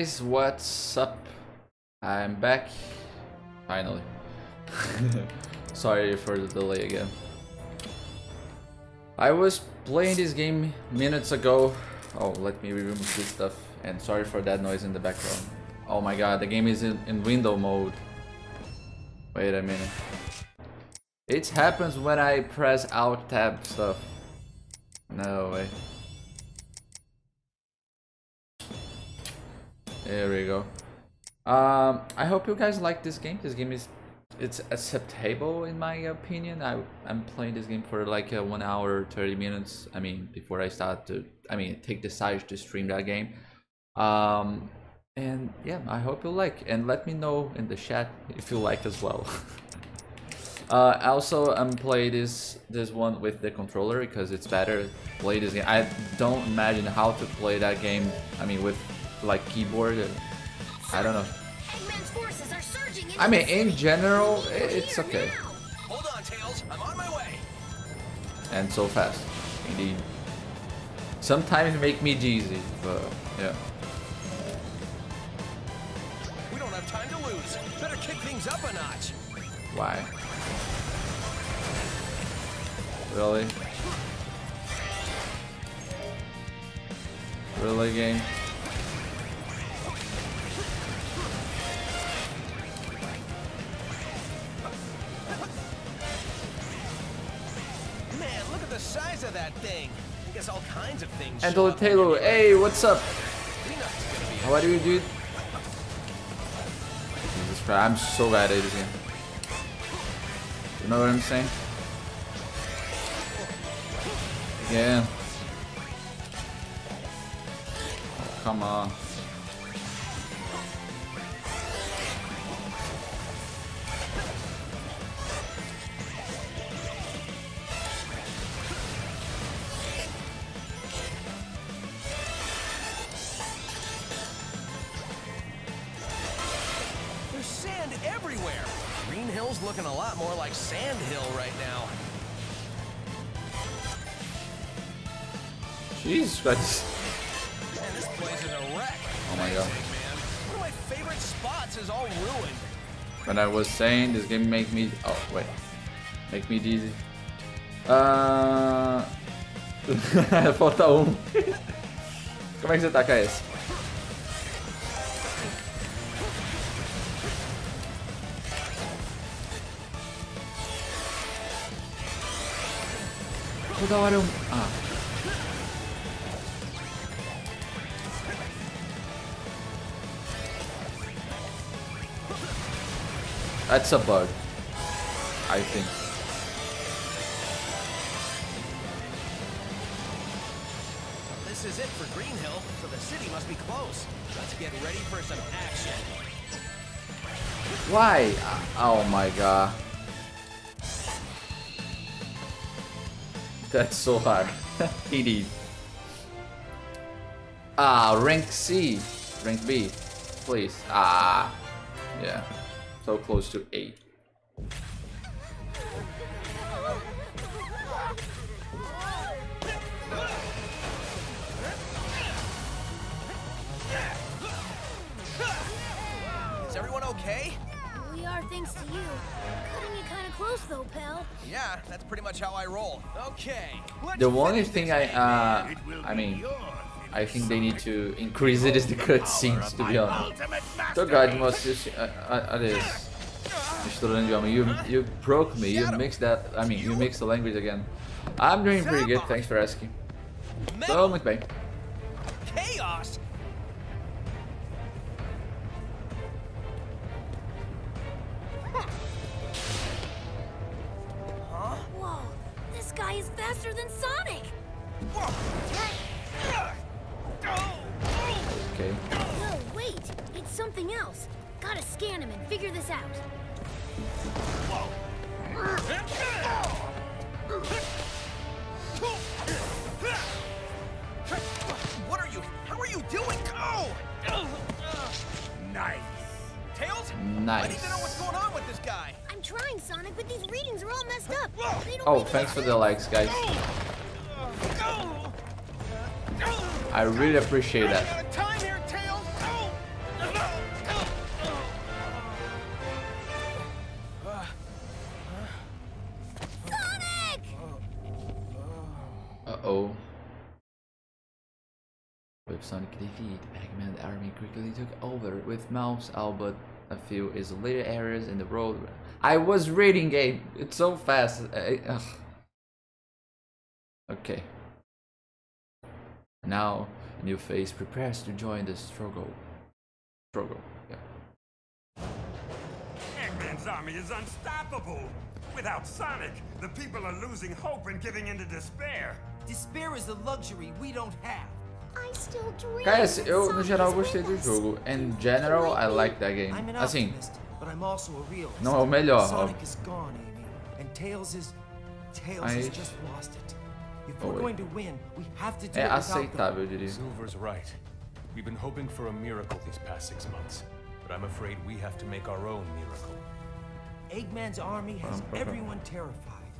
Guys, what's up? I'm back. Finally. Sorry for the delay again. I was playing this game minutes ago. Oh, let me remove this stuff. And sorry for that noise in the background. Oh my god, the game is in, in window mode. Wait a minute. It happens when I press Alt Tab stuff. No way. There we go. Um, I hope you guys like this game. This game is it's acceptable in my opinion. I I'm playing this game for like uh, one hour thirty minutes. I mean before I start to I mean take the size to stream that game. Um, and yeah, I hope you like and let me know in the chat if you like as well. uh, also, I'm playing this this one with the controller because it's better. Play this game. I don't imagine how to play that game. I mean with like keyboard. I don't know. I mean, in general, it's okay. Hold on, Tails. I'm on my way. And so fast, indeed. Sometimes make me dizzy, but yeah. We don't have time to lose. Better kick things up a notch. Why? Really? Really, game? Man, look at the size of that thing. I guess all kinds of things. And show up Taylor, hey, what's up? Peanut's gonna be How are you, dude? Jesus Christ, I'm so bad at this game. You know what I'm saying? Yeah. Oh, come on. Spots is all ruined. When I was saying this game make me oh wait make me dizzy. Uh... falta um. Como é que você taca esse? Toda hora eu. Ah. That's a bug. I think. This is it for Green Hill, so the city must be close. Let's get ready for some action. Why? Oh my god. That's so hard. Indeed. Ah, rank C. Rank B. Please. Ah. Yeah. So close to 8. Is everyone okay? We are thanks to you. Cutting it kind of close though, pal. Yeah, that's pretty much how I roll. Okay. let's The only thing I, uh, I mean, I think they need to increase it, is the cutscenes, to be honest. So God, must you see, uh, uh, adeus. You, you broke me, you mixed that, I mean, you mixed the language again. I'm doing pretty good, thanks for asking. So, muito for the likes, guys. I really appreciate that. Uh-oh. With Sonic defeat, Pac-Man army quickly took over with Mouse Albert a few isolated areas in the road. I was reading game. It's so fast. I, Okay. Now, a new face prepares to join the struggle. Struggle. Yeah. Eggman's army is unstoppable. Without Sonic, the people are losing hope and giving into despair. Despair is a luxury we don't have. I still dream. Cara, eu no geral gostei do jogo. In general, I like that game. I'm an Assim, optimist, but I'm also a realist. Não é o melhor, Sonic óbvio. is gone, Amy, and Tails is Tails Mas- If oh, we're going to win, we have to do é it without them. aceitável, eu diria. Silver's right. We've been hoping for a miracle these past six months, but I'm afraid we have to make our own miracle. Eggman's army has everyone terrified.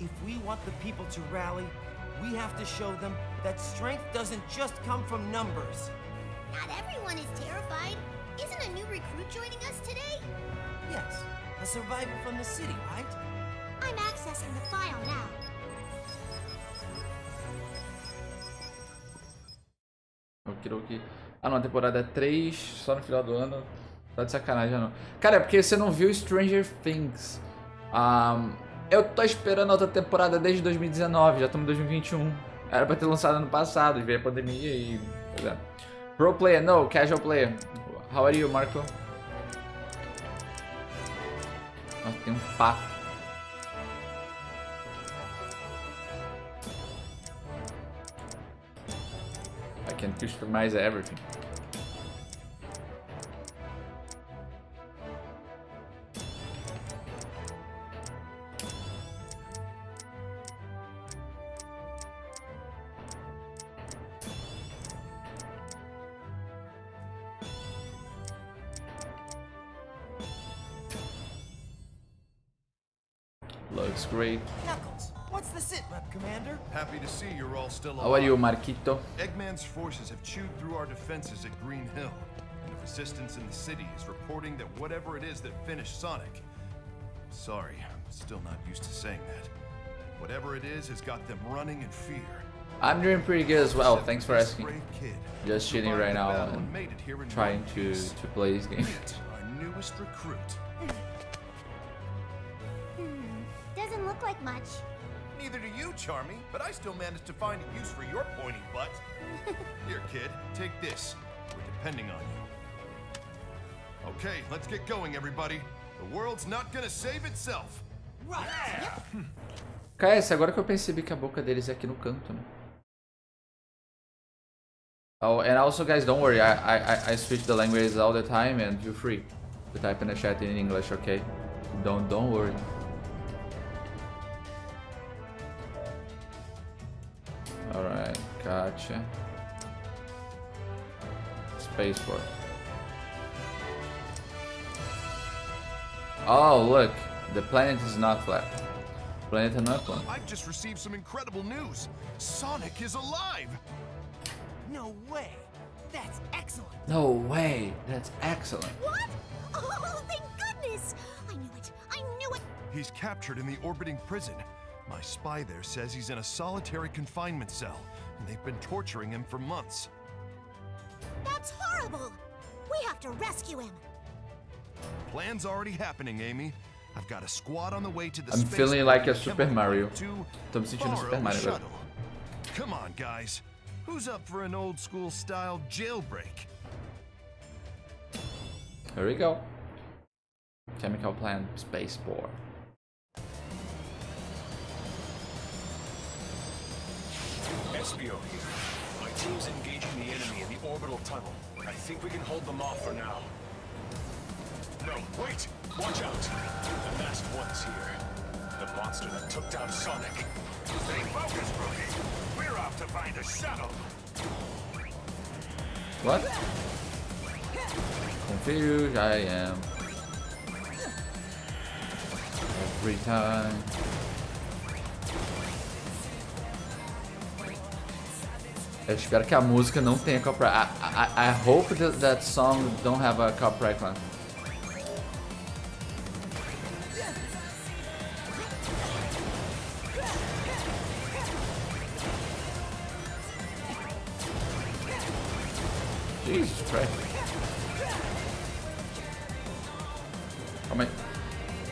If we want the people to rally, we have to show them that strength doesn't just come from numbers. Not everyone is terrified. Isn't a new recruit joining us today? Yes, a survivor from the city, right? I'm accessing the file now. Okidoki. Ah não, a temporada 3, só no final do ano. Tá de sacanagem não. Cara, é porque você não viu Stranger Things. Ahn, eu tô esperando outra temporada desde 2019, já estamos em 2021. Era pra ter lançado ano passado, veio a pandemia e. É. Pro player, no, casual player. How are you, Marco? Nossa, tem um pato. I can customize everything. Still alive. How are you, Marquito? Eggman's forces have chewed through our defenses at Green Hill, and the resistance in the city is reporting that whatever it is that finished Sonic. Sorry, I'm still not used to saying that. Whatever it is has got them running in fear. I'm doing pretty good as well. Thanks for asking. Just chilling survived right now and made it here in Trying to to play this game. Our newest recruit. Hmm. Doesn't look like much. Neither do you, Charmy, but I still managed to find a use for your pointy butt. Here, kid, take this. We're depending on you. Okay, let's get going, everybody. The world's not gonna save itself. Right. KS, agora que eu percebi que a boca deles é aqui no canto, né? Oh, and also guys, don't worry, I, I, I- I switch the languages all the time and feel free to type in the chat in English, okay? Don't, don't worry. Alright, gotcha. Spacebar. Oh, look, the planet is not flat. Planet não é plano. I've just received some incredible news. Sonic is alive. No way. That's excellent. No way! That's excellent. What? Oh, thank goodness! I knew it. I knew it. He's captured in the orbiting prison. My spy there says he's in a solitary confinement cell, and they've been torturing him for months. That's horrible. We have to rescue him. Plan's already happening, Amy. I've got a squad on the way to the I'm spaceport feeling like a Super Mario. Plant to Tô me sentindo Super a Mario shuttle. Come on, guys. Who's up for an old school style jailbreak? Here we go. Chemical plant spaceport. Espio here. My team's engaging the enemy in the orbital tunnel. I think we can hold them off for now. No, wait! Watch out! The masked one's here. The monster that took down Sonic. Stay focused, Rudy. We're off to find a shuttle. What? Confused I am. Every time. Eu espero que a música não tenha copyright. I, I, I hope that, that song don't have a copyright. Jesus Christ. Calma aí.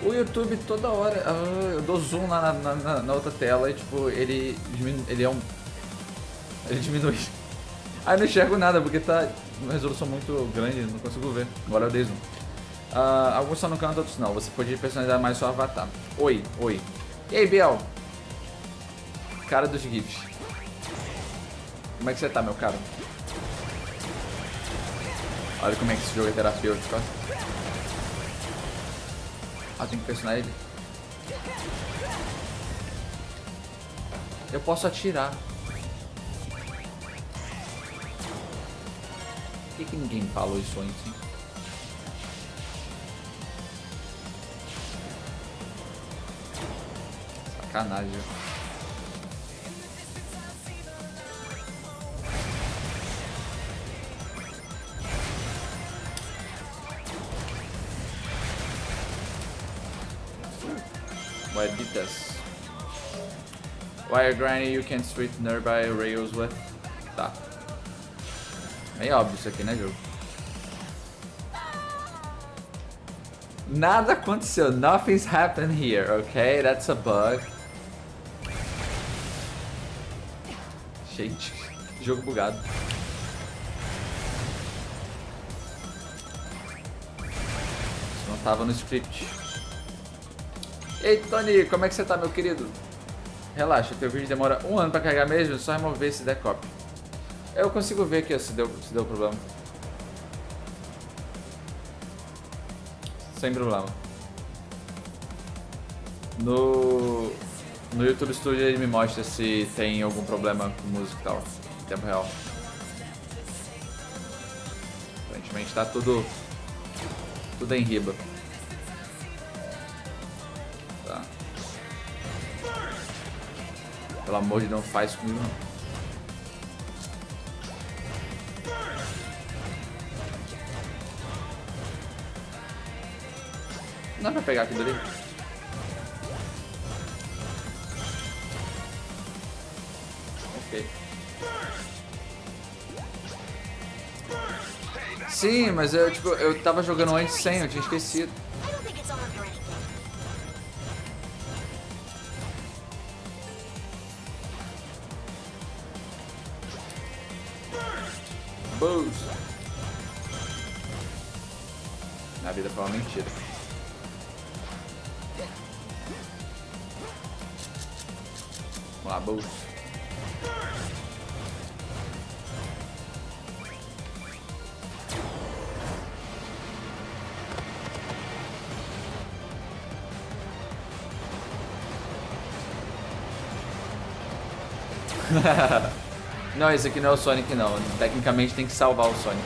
O YouTube toda hora. Ah, eu dou zoom lá na, na, na outra tela e tipo, ele, ele é um ele diminui. Aí não enxergo nada porque tá uma resolução muito grande, não consigo ver. Agora eu dei zoom. Ah, alguns só no canto, outros não. Você pode personalizar mais seu avatar. Oi, oi. E aí, Biel? Cara dos GIFs. Como é que você tá, meu caro? Olha como é que esse jogo é terapêutico. Ah, tem que pressionar ele. Eu posso atirar. Por que, que ninguém falou isso antes? hein? Sacanagem. This? Wire grinding you can switch nearby rails with. Tá. Meio óbvio isso aqui, né, jogo? Nada aconteceu. Nothing's happened here, okay? That's a bug. Gente, jogo bugado. Isso não tava no script. Ei, Tony, como é que você tá, meu querido? Relaxa, teu vídeo demora um ano pra carregar mesmo, é só remover esse decop. Eu consigo ver aqui ó, se deu, se deu problema. Sem problema. No, no YouTube Studio ele me mostra se tem algum problema com música e tal, em tempo real. Aparentemente tá tudo, tudo em riba. Tá. Pelo amor de Deus, não faz comigo não. Pra pegar aquilo ali? Ok. Sim, mas eu, tipo, eu tava jogando antes sem, eu tinha esquecido. Não, esse aqui não é o Sonic não. Tecnicamente tem que salvar o Sonic.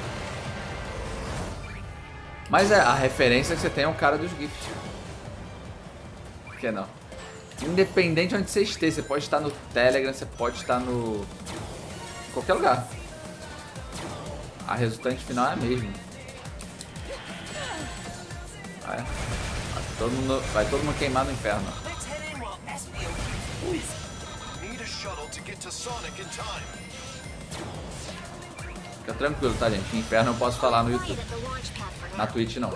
Mas é, a referência que você tem é o cara dos GIFs. Por que não? Independente de onde você esteja, você pode estar no Telegram, você pode estar no. em qualquer lugar. A resultante final é a mesma. É? Vai todo mundo, vai todo mundo queimar no inferno. Fica tranquilo, tá, gente? Inferno eu posso falar no YouTube. Na. Twitch não.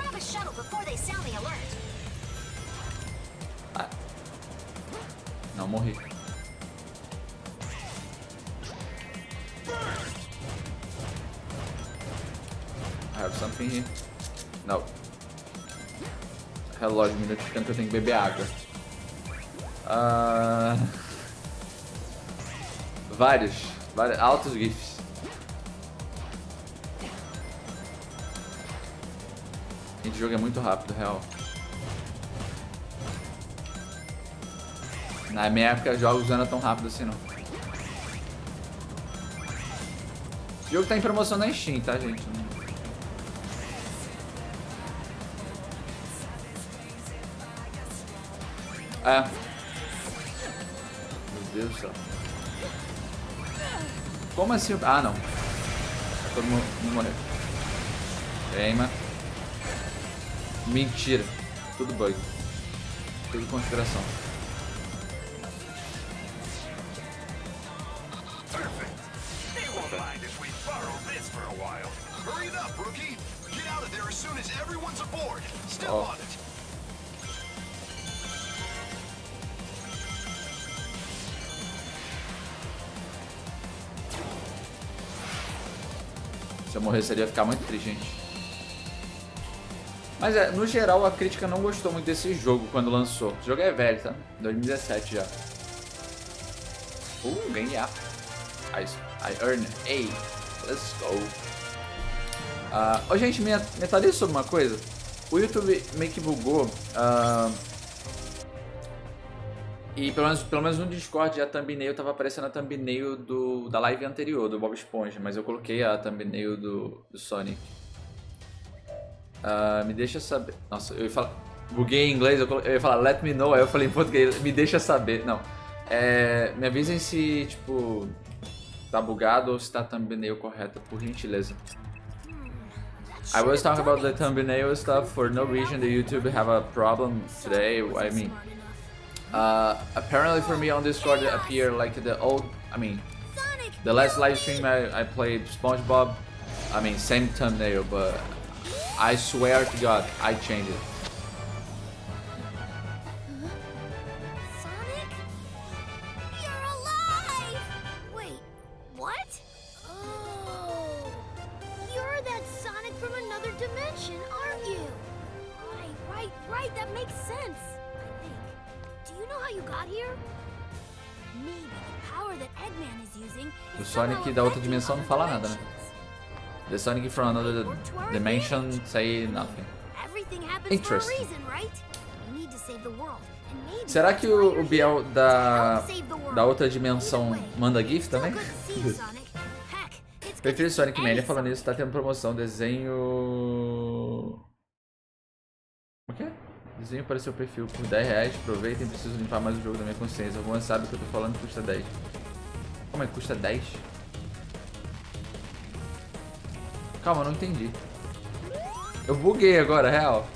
Ah. Não morri. I have something here. Não. Relógio me notificando que eu tenho que beber água. Ah, Vários. vários. Altos GIFs. Esse jogo é muito rápido, real. Na minha época, jogos não eram tão rápidos assim, não. Esse jogo tá em promoção na Steam, tá, gente? É. Meu Deus do céu. Como assim? Ah, não. Todo mundo morreu. Queima. Mentira. Tudo bug. Tudo conspiração. Ia ficar muito triste, gente. Mas é, no geral a crítica não gostou muito desse jogo quando lançou. O jogo é velho, tá? 2017 já. Uh, ganhei A. I, I earned A. Let's go. Ah, Ô, gente, me, me sobre uma coisa. O YouTube meio que bugou. ah, e pelo menos, pelo menos no Discord a thumbnail tava aparecendo a thumbnail do, da live anterior, do Bob Esponja, mas eu coloquei a thumbnail do, do Sonic. Ah, me deixa saber. Nossa, eu ia falar. Buguei em inglês, eu, eu ia falar let me know, aí eu falei em português, me deixa saber. Não. É, me avisem se, tipo, tá bugado ou se tá thumbnail correta, por gentileza. I was talking about the thumbnail stuff for no reason the YouTube have a problem today. I mean, uh, apparently for me on Discord it appeared like the old. I mean, the last live stream I, I played SpongeBob. I mean, same thumbnail, but I swear to God, I changed it. Dimensão não fala nada, né? The Sonic from another dimension say nothing. Interesting. Será que o, o Biel da, da outra dimensão manda GIF também? Prefiro Sonic Mania, falando nisso, tá tendo promoção, desenho... O quê? Desenho para seu perfil por 10 reais, aproveitem, preciso limpar mais o jogo da minha consciência. Alguma sabe o que eu tô falando custa 10. Como é que custa 10? Calma, não entendi. Eu buguei agora, real.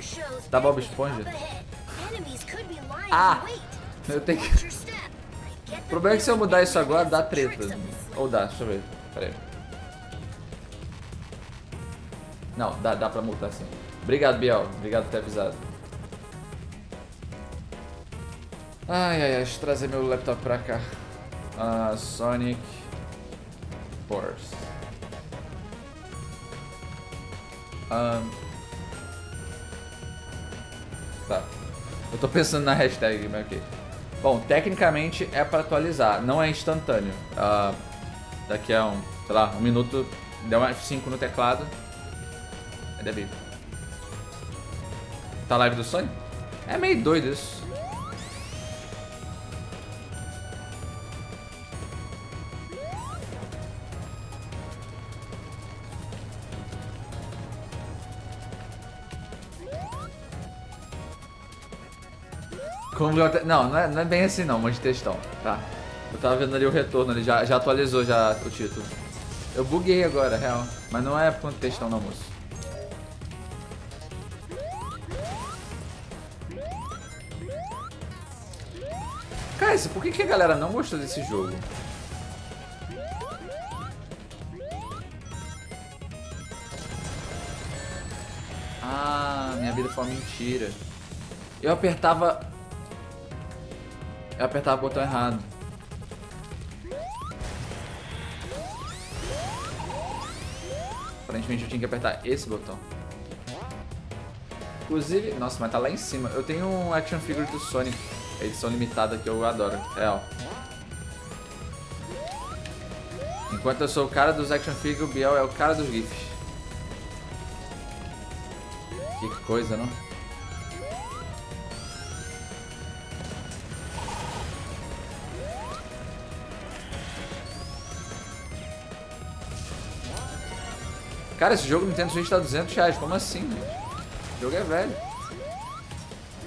Shows Tá Bob Esponja? Ah! Eu tenho que... O problema é que se eu mudar isso agora, dá treta. Ou dá, deixa eu ver. Pera aí. Não, dá, dá pra multar sim. Obrigado, Biel. Obrigado por ter avisado. Ai, ai, ai. Deixa eu trazer meu laptop pra cá. Ah, Sonic Force. Ahn. Tá. Eu tô pensando na hashtag, mas ok. Bom, tecnicamente é pra atualizar, não é instantâneo. Ah, daqui a um, sei lá, um minuto, deu um F5 no teclado. Deve. Tá live do Sonic? É meio doido isso. Não, não é, não é bem assim não, monte de textão, tá? Eu tava vendo ali o retorno, ele já, já atualizou já o título. Eu buguei agora, real. Mas não é com textão não, moço. Cara, por que, que a galera não gostou desse jogo? Ah, minha vida foi uma mentira. Eu apertava. Eu apertava o botão errado. Aparentemente eu tinha que apertar esse botão. Inclusive, nossa, mas tá lá em cima. Eu tenho um action figure do Sonic, edição limitada que eu adoro, real. Enquanto eu sou o cara dos action figure, o Biel é o cara dos GIFs. Que coisa, não? Cara, esse jogo Nintendo Switch tá 200 reais. Como assim? gente? O jogo é velho.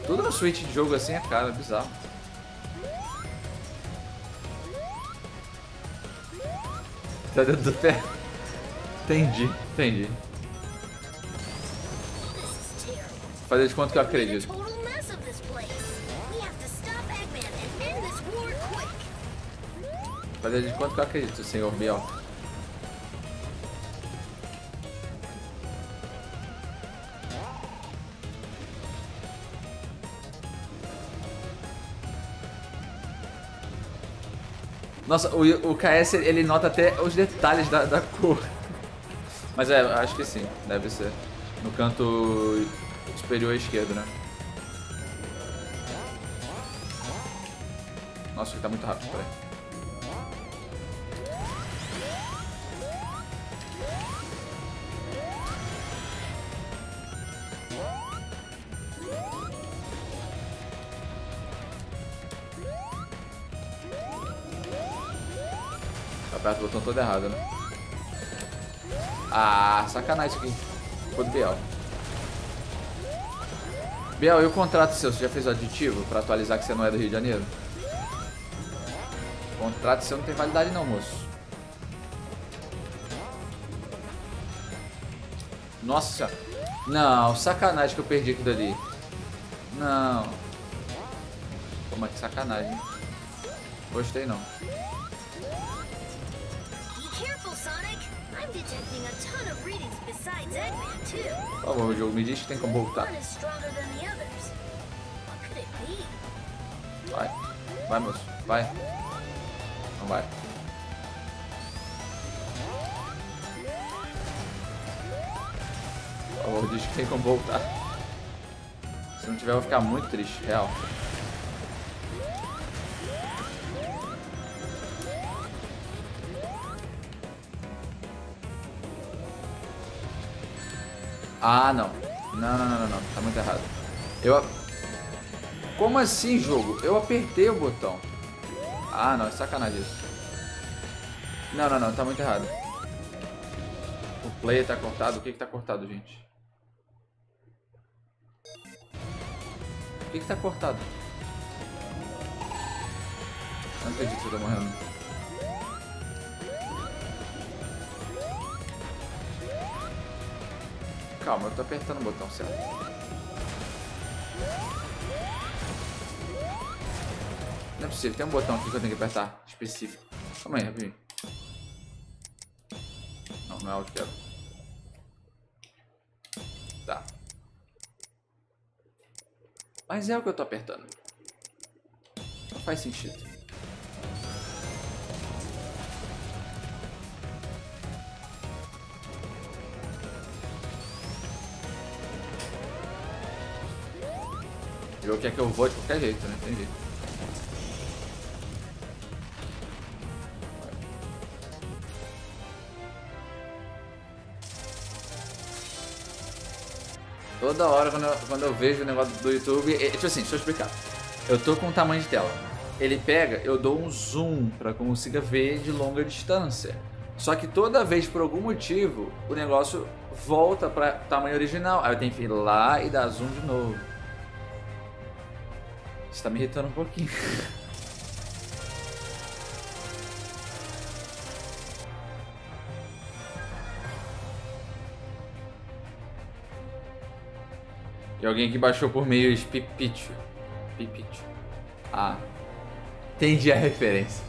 Tudo no Switch de jogo assim é caro, é bizarro. Tá dentro do pé? Entendi, entendi. Fazer de conta que eu acredito. Fazer de quanto que eu acredito, senhor Biel. Nossa, o, o KS ele nota até os detalhes da, da cor. Mas é, acho que sim, deve ser. No canto superior esquerdo, né? Nossa, ele tá muito rápido, peraí. Todo errado, né? Ah, sacanagem isso aqui. Ficou do Biel. Biel, e o contrato seu? Você já fez o aditivo pra atualizar que você não é do Rio de Janeiro? O contrato seu não tem validade não, moço. Nossa. Não, sacanagem que eu perdi aquilo ali. Não. Mas que sacanagem. Gostei não. Por favor, o jogo me diz que tem como voltar. Vai. Vai, moço. Vai. Não vai. Por favor, diz que tem como voltar. Se não tiver, eu vou ficar muito triste, real. Ah, não. Não, não, não, não, não. Tá muito errado. Eu... Como assim, jogo? Eu apertei o botão. Ah, não. É sacanagem isso. Não, não, não. Tá muito errado. O play tá cortado. O que que tá cortado, gente? O que que tá cortado? Não acredito que eu tô morrendo. Calma, eu tô apertando o botão certo. Não é possível, tem um botão aqui que eu tenho que apertar, específico. Calma aí, rapidinho. Não, não é o que quero. Tá. Mas é o que eu tô apertando. Não faz sentido. O jogo quer que eu vou de qualquer jeito, né? Jeito. Toda hora quando eu, quando eu vejo o negócio do YouTube, é, tipo assim, deixa eu explicar. Eu tô com o tamanho de tela. Ele pega, eu dou um zoom pra consiga ver de longa distância. Só que toda vez, por algum motivo, o negócio volta pra tamanho original. Aí eu tenho que ir lá e dar zoom de novo. Isso tá me irritando um pouquinho. E alguém que baixou por meio de Pipichu. Pipichu. Ah. Entendi a referência.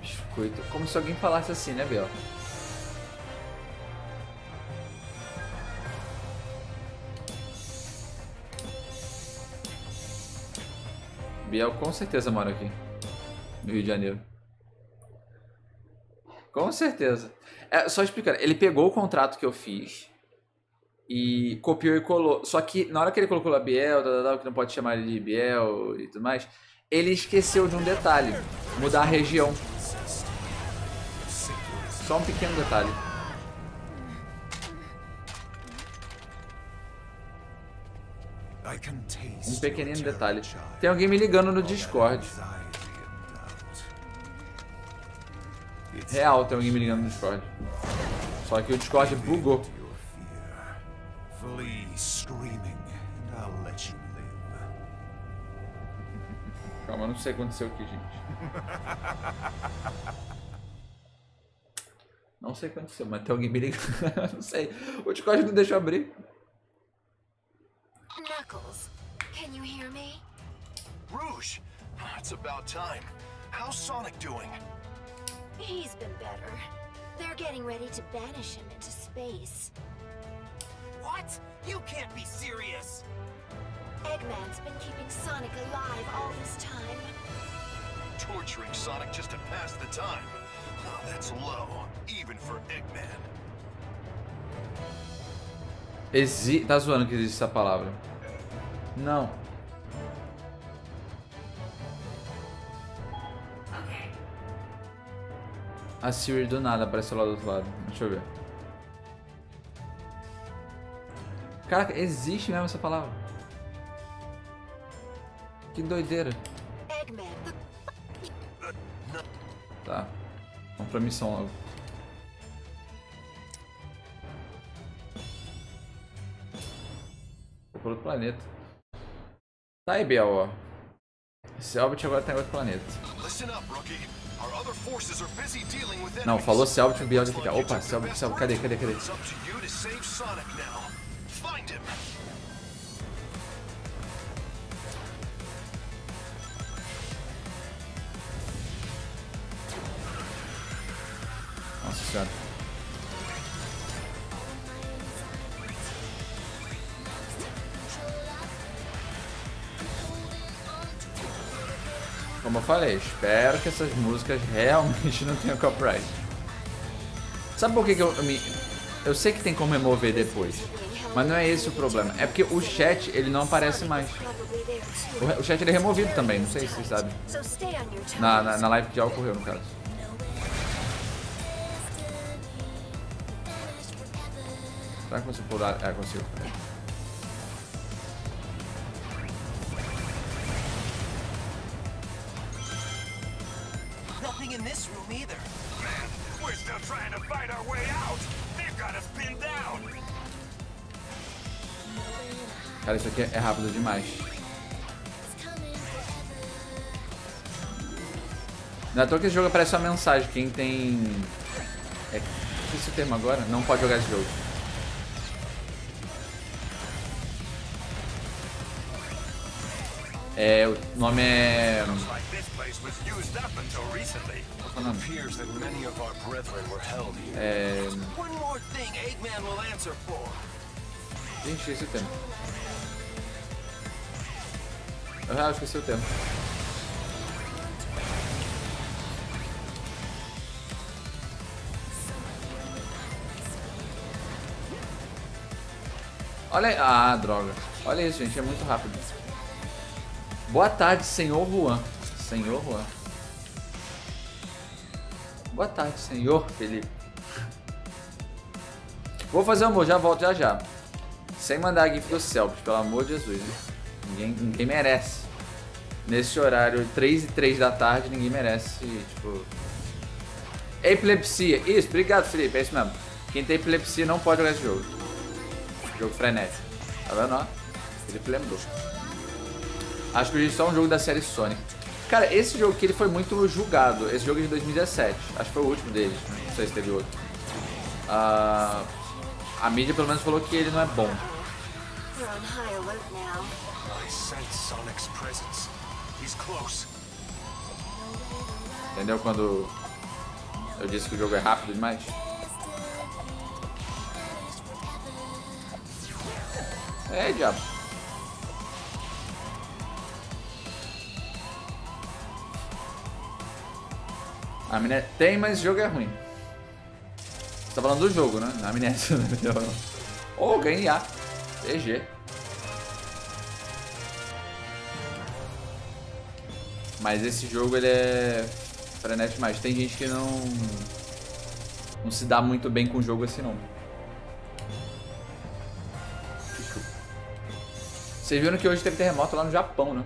Biscoito. Como se alguém falasse assim, né, Bel? Biel com certeza mora aqui. No Rio de Janeiro. Com certeza. É, só explicando, ele pegou o contrato que eu fiz e copiou e colou. Só que na hora que ele colocou lá Biel, que não pode chamar ele de Biel e tudo mais, ele esqueceu de um detalhe: mudar a região. Só um pequeno detalhe. Um pequenino detalhe. Tem alguém me ligando no Discord. Real, tem alguém me ligando no Discord. Só que o Discord bugou. Calma, não sei o que aconteceu aqui, gente. Não sei o que aconteceu, mas tem alguém me ligando. não sei. O Discord não deixou abrir. Knuckles, can you hear me? Rouge. It's about time. How's Sonic doing? He's been better. They're getting ready to banish him into space. What? You can't be serious! Eggman's been keeping Sonic alive all this time. Torturing Sonic just to pass the time. Oh, that's low, even for Eggman. Exi... Tá zoando que existe essa palavra. Não. A Siri do nada apareceu lá do outro lado. Deixa eu ver. Caraca, existe mesmo essa palavra. Que doideira. Tá. Vamos pra missão logo. Outro planeta. Tá aí, Biel, ó. Selbit agora tá em outro planeta. Não, falou Selbit, o Biel já Looks fica. like Opa, Selbit, Selbit, cadê, cadê, cadê? Eu falei, espero que essas músicas realmente não tenham copyright. Sabe por que, que eu, eu me. Eu sei que tem como remover depois. Mas não é esse o problema. É porque o chat ele não aparece mais. O, o chat ele é removido também, não sei se vocês sabem. Na, na, na live que já ocorreu, no caso. Será que consigo pular? É, consigo. In this room either. Man, we're still trying to fight our way out. They've got us pinned down. Cara, isso aqui é rápido demais. À toa que esse jogo aparece uma mensagem. Quem tem. É. O termo agora. Não pode jogar esse jogo. É. O nome é. Looks like this place was used up until recently. It appears that many of our brethren were held here. É. One more thing Eggman will answer for. Gente, esqueci o termo. Eu esqueci o termo. Olha aí. Ah, droga. Olha isso, gente. É muito rápido. Boa tarde, senhor Juan. Senhor Juan. Boa tarde, senhor Felipe. Vou fazer um amor, já volto já já. Sem mandar a gif do Celpes, pelo amor de Jesus. Ninguém, ninguém merece. Nesse horário, 3 e 3 da tarde, ninguém merece, tipo... Epilepsia. Isso, obrigado, Felipe. É isso mesmo. Quem tem epilepsia não pode jogar esse jogo. Jogo frenético. Tá vendo, ó? Felipe lembrou. Acho que é só um jogo da série Sonic. Cara, esse jogo aqui ele foi muito julgado. Esse jogo é de 2017. Acho que foi o último deles. Não sei se teve outro. Ah, a mídia pelo menos falou que ele não é bom. Entendeu? Quando eu disse que o jogo é rápido demais. É, diabo. A amnésia tem, mas jogo é ruim. Você tá falando do jogo, né? A amnésia. Ou ganhei A. GG. Mas esse jogo ele é frenético demais. Tem gente que não não se dá muito bem com o jogo assim não. Vocês viram que hoje teve terremoto lá no Japão, né?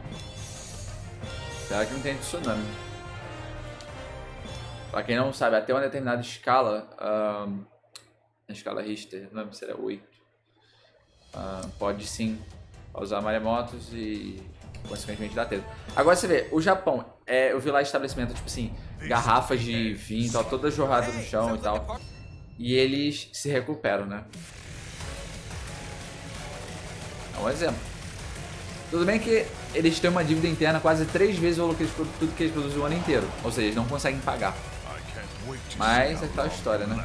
Será que não tem tsunami? Pra quem não sabe, até uma determinada escala, a escala Richter, não lembro se era 8, ahn, pode sim causar maremotos e consequentemente dar teto. Agora você vê, o Japão, é, eu vi lá estabelecimento, tipo assim, garrafas de vinho e tal, toda jorrada no chão e tal. E eles se recuperam, né? É um exemplo. Tudo bem que eles têm uma dívida interna quase três vezes o valor que eles, tudo que eles produzem o ano inteiro. Ou seja, eles não conseguem pagar. Mas é long história, né?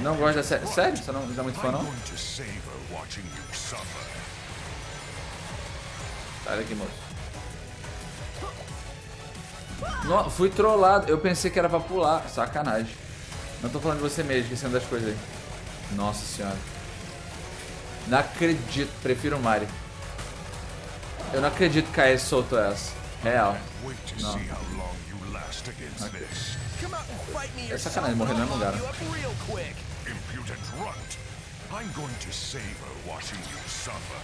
Não gosta da série? Sério? Você não, não é muito fã não? Sai daqui, moço. Não, fui trollado. Eu pensei que era pra pular. Sacanagem. Não tô falando de você mesmo, esquecendo das coisas aí. Nossa senhora. Não acredito. Prefiro o Mario. Eu não acredito que a AS soltou essa. Real. Me É sacanagem, morrer no mesmo lugar. Impudent runt. I'm going to savor watching you suffer.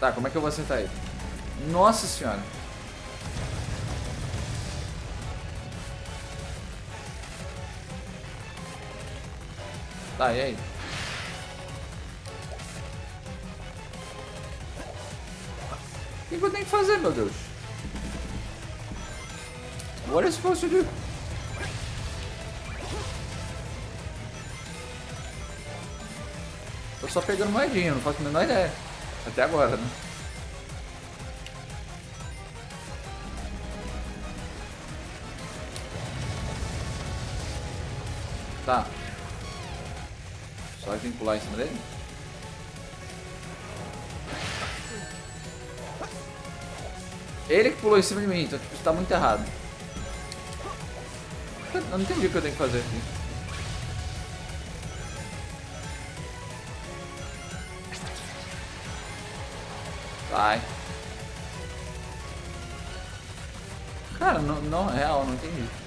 Tá, como é que eu vou acertar ele? Nossa senhora. Tá, e aí? Que, eu tenho que fazer, meu Deus? What is supposed to do? Tô só pegando moedinha, não faço a menor ideia. Até agora, né? Tá. Só que pular em cima dele? Ele que pulou em cima de mim, então tipo, isso tá muito errado. Eu não entendi o que eu tenho que fazer aqui. Vai. Cara, não, não, real, não entendi.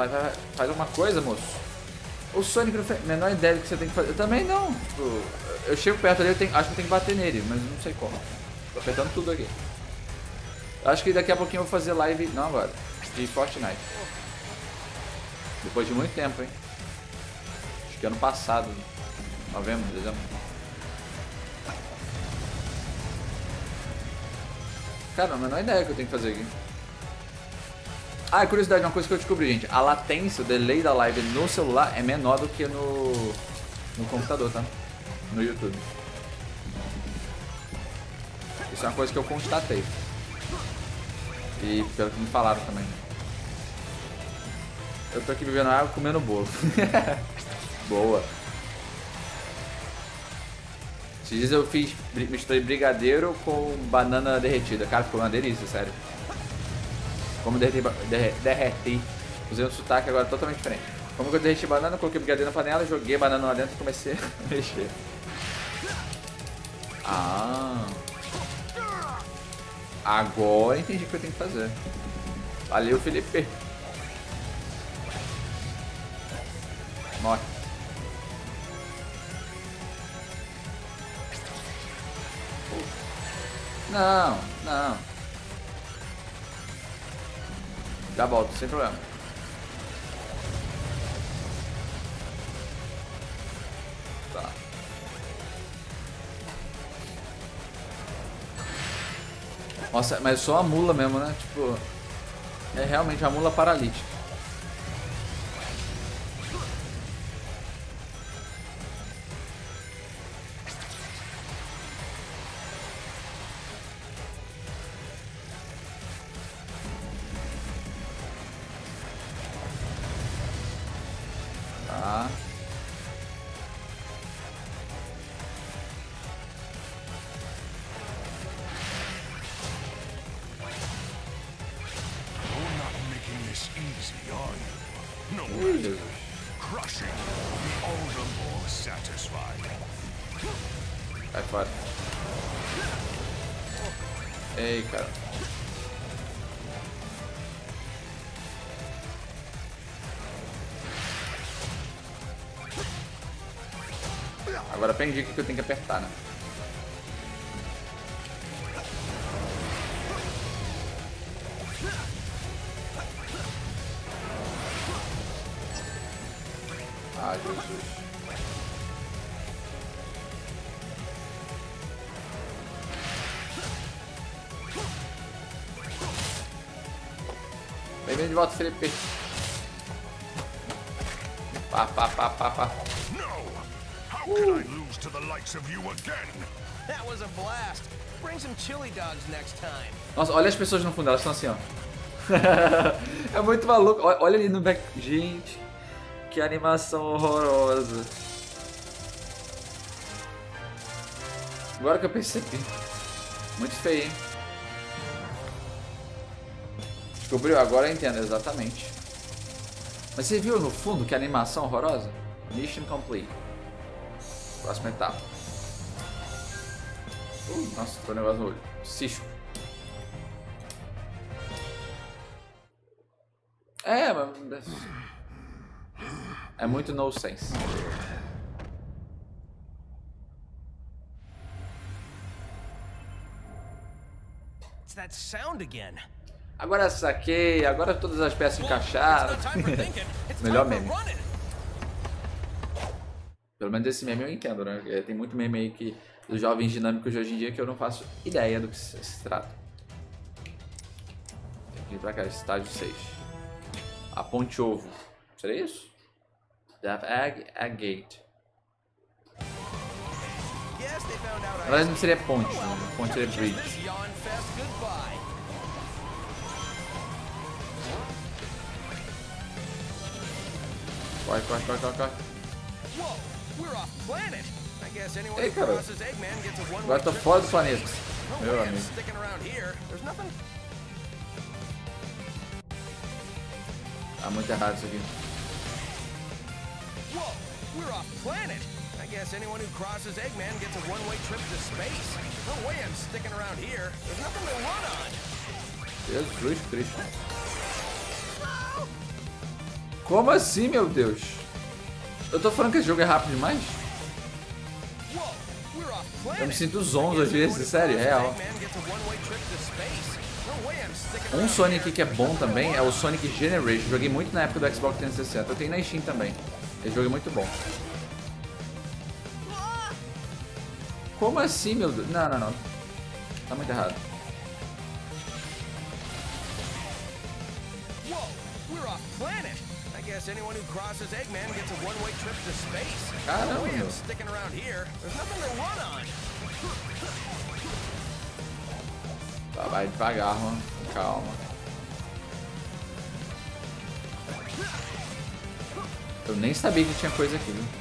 Vai, vai, vai. Faz alguma coisa, moço. O Sonic não fez a menor ideia do que você tem que fazer. Eu também não. Tipo, eu chego perto dele, eu tenho, acho que eu tenho que bater nele, mas não sei como. Tô apertando tudo aqui. Acho que daqui a pouquinho eu vou fazer live. Não agora. De Fortnite. Depois de muito tempo, hein? Acho que ano passado. Novembro, dezembro. Cara, não, a menor ideia que eu tenho que fazer aqui. Ah, curiosidade, uma coisa que eu descobri, gente. A latência, o delay da live no celular é menor do que no, no computador, tá? No YouTube. Isso é uma coisa que eu constatei. E pelo que me falaram também. Eu tô aqui bebendo água comendo bolo. Boa. Esses dias eu fiz, misturei brigadeiro com banana derretida. Cara, ficou uma delícia, sério. Como derreti, ba- derre- derreti. Usei um sotaque agora totalmente diferente. Como eu derreti banana, coloquei brigadeiro na panela, joguei banana lá dentro e comecei a mexer. Ah. Agora entendi o que eu tenho que fazer. Valeu, Felipe. Morre. Não, não. Já volto, sem problema. Tá. Nossa, mas só a mula mesmo, né? Tipo, é realmente a mula paralítica. aprendi que eu tenho que apertar, né? Ah, Jesus. Bem-vindo de volta, Felipe. Nossa, olha as pessoas no fundo, elas estão assim, ó. é muito maluco. Olha olha ali no back. Gente, que animação horrorosa. Agora que eu percebi. Muito feio, hein? Descobriu? Agora eu entendo, exatamente. Mas você viu no fundo que animação horrorosa? Mission complete. Próxima etapa. Nossa, tô um negócio no olho. Cisco. É, mas. É muito no sense. It's that sound again. Agora saquei, agora todas as peças encaixaram. Melhor meme. Pelo menos esse meme eu entendo, né? Tem muito meme aí que, dos jovens dinâmicos de hoje em dia que eu não faço ideia do que se, se trata. Tem que ir pra cá, estágio 6. A ponte ovo. Seria isso? Death Egg, Egg Gate. Guess they found out Na verdade não seria ponte, né? Ponte seria bridge. Corre, corre, corre, corre, corre. Ei, cara. Agora tô fora do planeta. Meu amigo. Tá muito errado isso aqui. We're off planet. I guess anyone who crosses Eggman gets a one-way trip to space. No way I'm sticking around here. There's nothing to run on. Jesus Cristo. Como assim, meu Deus? Eu tô falando que esse jogo é rápido demais? Eu me sinto zonzo às vezes, sério, é real. Um Sonic que é bom também é o Sonic Generation. Joguei muito na época do Xbox 360. Eu tenho na Steam também. Esse jogo é muito bom. Como assim, meu Deus? Não, não, não. Tá muito errado. Guess anyone who crosses Eggman gets a one-way trip to space. Way meu. I'm sticking around here. There's nothing to run on. Tá, vai devagar, mano. Calma. Eu nem sabia que tinha coisa aqui, viu?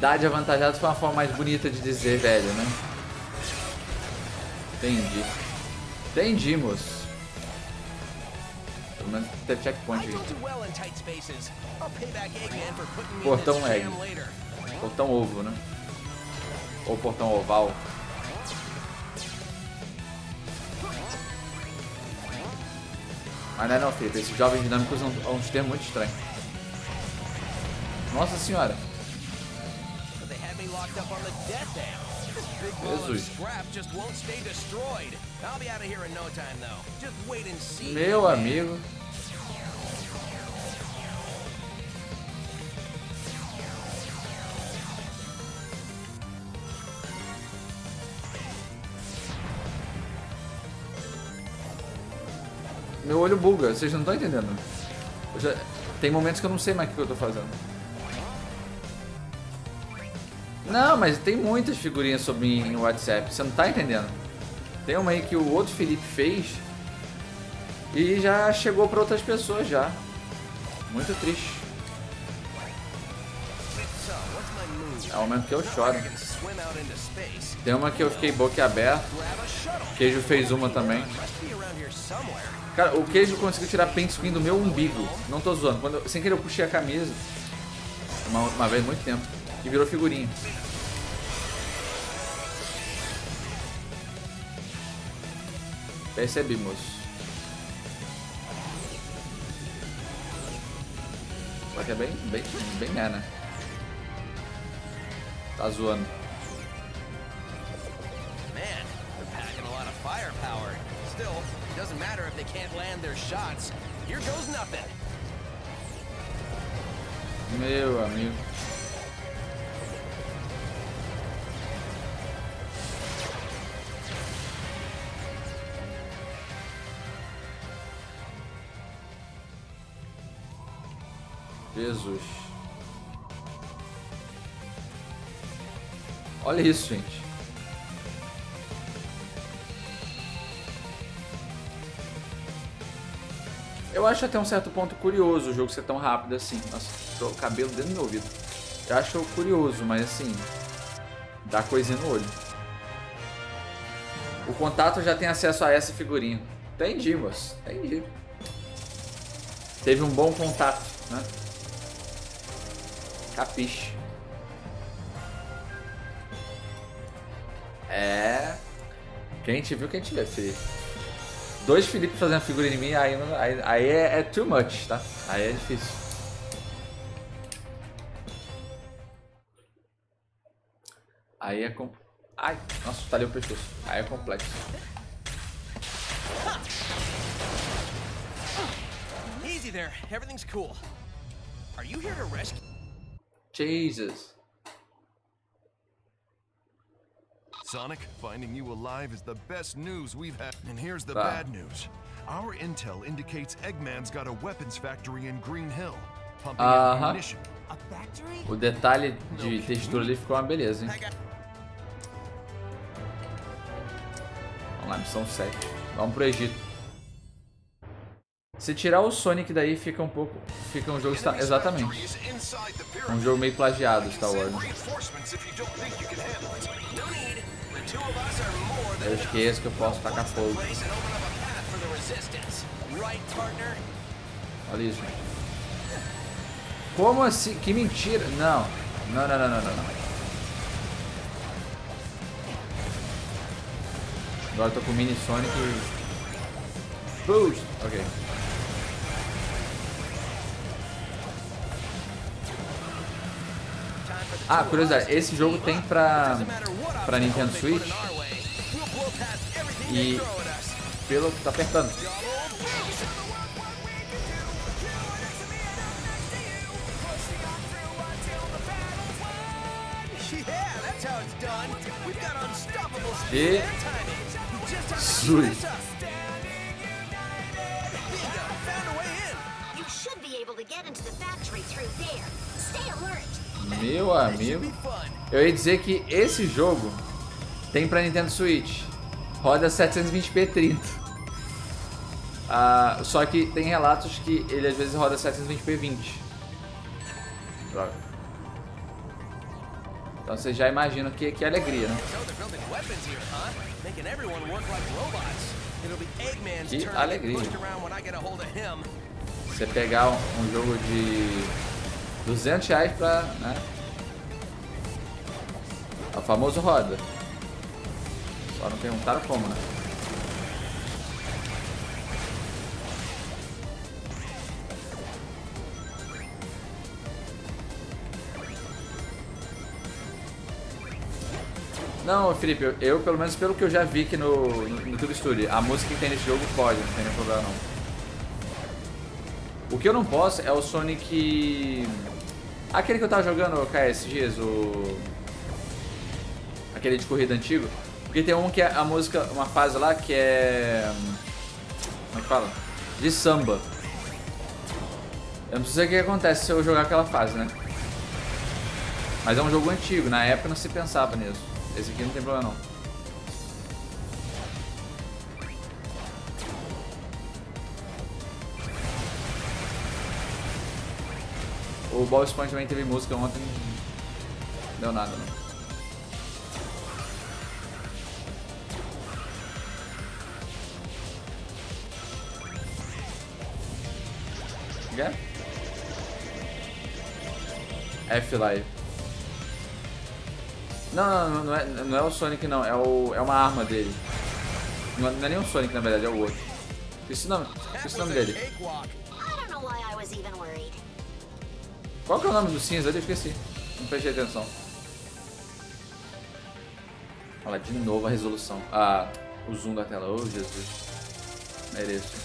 Idade avantajada foi uma forma mais bonita de dizer, velho, né? Entendi. Entendi, moço. Pelo menos teve checkpoint aqui. Portão egg. Portão ovo, né? Ou portão oval. Mas não é não, Felipe. Esses jovens dinâmicos são são uns termos muito estranhos. Nossa senhora. Jesus. scrap just won't stay destroyed. I'll be out of here in no time, though. Just wait and see. Meu amigo. Meu olho buga, vocês não estão entendendo. Já- Tem momentos que eu não sei mais o que eu tô fazendo. Não, mas tem muitas figurinhas sobre mim em WhatsApp, você não tá entendendo. Tem uma aí que o outro Felipe fez e já chegou para outras pessoas já. Muito triste. É o momento que eu choro. Tem uma que eu fiquei boquiaberto. Grab a shuttle. O Queijo fez uma também. Cara, o Queijo conseguiu tirar screen do meu umbigo. Não tô zoando. Quando eu- sem querer eu puxei a camisa. Uma, uma vez, muito tempo. E virou figurinha. Percebi, moço. Só que é bem, bem, bem é, né? Tá zoando. Man, they're packing a lot of firepower. Still, it doesn't matter if they can't land their shots. Here goes nothing. Meu amigo. Jesus. Olha isso, gente. Eu acho até um certo ponto curioso o jogo ser tão rápido assim. Nossa, o cabelo dentro do meu ouvido. Eu acho curioso, mas assim, dá coisinha no olho. O contato já tem acesso a essa figurinha. Entendi, moço. Entendi. Teve um bom contato, né? Capiche. É. Quem te viu, quem te vê, Felipe. Dois Felipe fazendo figurinha em mim, aí, aí, aí é, é too much, tá? Aí é difícil. Aí é com... Ai, nossa, talhei o pescoço. Aí é complexo. Easy there. Everything's cool. Are you here to rescue? Jesus. Sonic, finding you alive is the best news we've had. And here's the Ah. bad news. Our intel indicates Eggman's got a weapons factory in Green Hill, pumping Aham. out ammunition. A factory? O detalhe de textura ali ficou uma beleza, hein? Vamos lá, missão 7. Vamos pro Egito. Se tirar o Sonic daí, fica um pouco. Fica um jogo. esta- Exatamente. Um jogo meio plagiado, Star Wars. Eu esqueço que eu posso tacar fogo. Olha isso. Como assim? Que mentira! Não. Não, não, não, não, não. não. Agora eu tô com o Mini Sonic e... Boost! Ok. Ah, curiosidade, esse jogo tem pra, pra Nintendo Switch, E- pelo que tá apertando. E... Sui. You should be able to get into the factory through there. Stay alert. Meu amigo. Eu ia dizer que esse jogo tem pra Nintendo Switch. Roda 720p 30. Ah, só que tem relatos que ele às vezes roda 720p 20. Droga. Então vocês já imaginam que, que alegria, né? Que alegria. Você pegar um, um jogo de 200 reais pra. Né? É o famoso roda. Só não perguntaram como, né? Não, Felipe, eu, eu, pelo menos pelo que eu já vi aqui no, no YouTube Studio, a música que tem nesse jogo pode, não tem nenhum problema não. O que eu não posso é o Sonic. Aquele que eu tava jogando, KS, dias, o. Aquele de corrida antigo. Porque tem um que é a música, uma fase lá que é. Como é que fala? De samba. Eu não sei o que acontece se eu jogar aquela fase, né? Mas é um jogo antigo, na época não se pensava nisso. Esse aqui não tem problema não. O Bob Esponja também teve música ontem. Não deu nada, não. Quer? F-Live. Não, não, não é, não é o Sonic não, é, o, é uma arma dele. Não é, não é nem o Sonic na verdade, é o outro. O nome, was nome dele. cakewalk. I don't know why I was even worried. Qual que é o nome do cinza? Eu esqueci. Não prestei atenção. Olha lá, de novo a resolução. Ah, o zoom da tela. Ô, oh, Jesus. Mereço.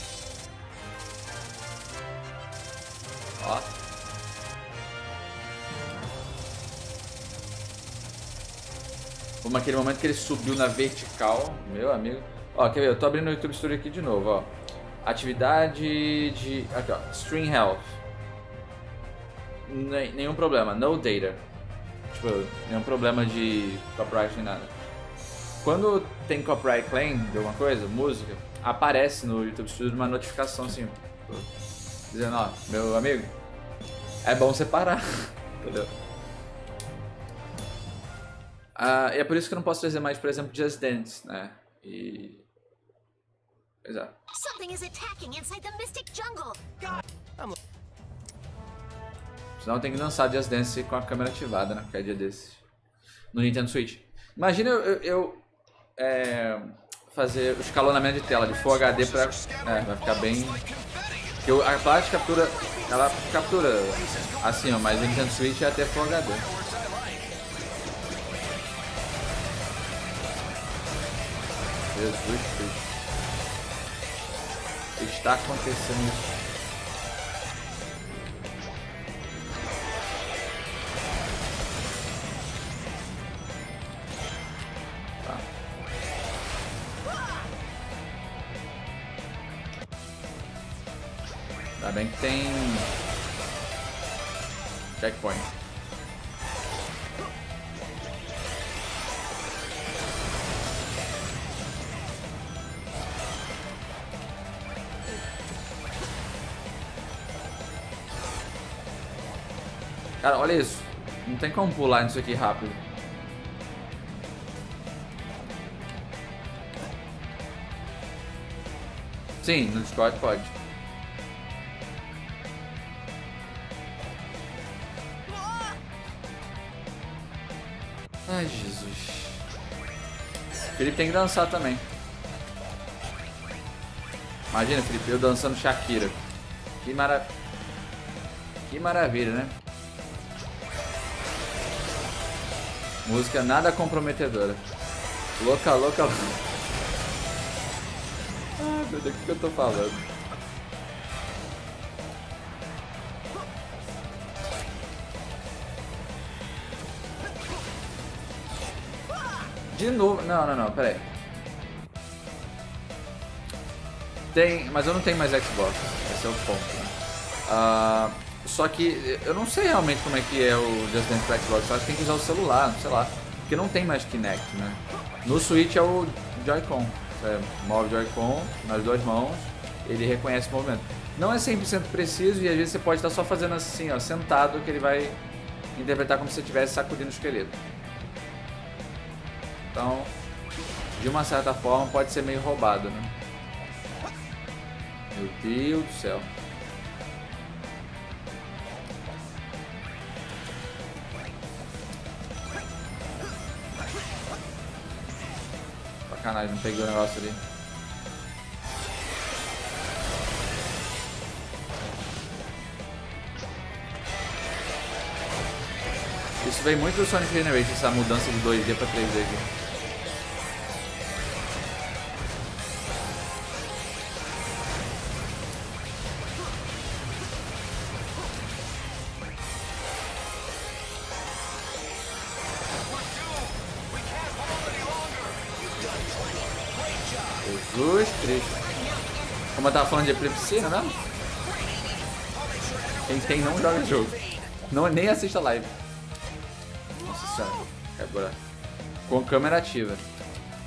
Ó. Como aquele momento que ele subiu na vertical, meu amigo. Ó, quer ver? Eu tô abrindo o YouTube Studio aqui de novo, ó. Atividade de... Aqui, ó. Stream Health. Nenhum problema. No data. Tipo, nenhum problema de copyright nem nada. Quando tem copyright claim de alguma coisa, música, aparece no YouTube Studio uma notificação assim. Dizendo, ó, meu amigo, é bom separar. Entendeu? Ah, e é por isso que eu não posso trazer mais, por exemplo, Just Dance, né? E. Pois é. Something is attacking inside the Mystic Jungle. Senão tem que dançar Just Dance com a câmera ativada, né? Qualquer dia desses. No Nintendo Switch. Imagina eu, eu- eu, é, fazer o escalonamento de tela de Full HD pra. É, vai ficar bem. Porque a Flash captura. Ela captura assim, ó, mas o Nintendo Switch é até Full HD. Jesus Cristo. Está acontecendo isso. Tem como pular nisso aqui rápido. Sim, no Discord pode. Ai, Jesus. Felipe tem que dançar também. Imagina, Felipe, eu dançando Shakira. Que mara... Que maravilha, né? Música nada comprometedora. Louca, louca, louca. Ai, meu Deus, o que que eu tô falando? De novo. Não, não, não, peraí. Tem. Mas eu não tenho mais Xbox. Esse é o ponto. Né? Ah, só que eu não sei realmente como é que é o Just Dance pro Xbox. Acho que tem que usar o celular, sei lá. Porque não tem mais Kinect, né? No Switch é o Joy-Con. Você move o Joy-Con nas duas mãos, ele reconhece o movimento. Não é 100% preciso e às vezes você pode estar só fazendo assim, ó, sentado, que ele vai interpretar como se você estivesse sacudindo o esqueleto. Então, de uma certa forma, pode ser meio roubado, né? Meu Deus do céu. Sacanagem, não peguei o negócio ali. Isso vem muito do Sonic Generation, essa mudança de 2D pra 3D aqui. Eu tava falando de epilepsia, né? Quem tem não joga jogo. Não, nem assista live. Nossa senhora. Agora. Com câmera ativa.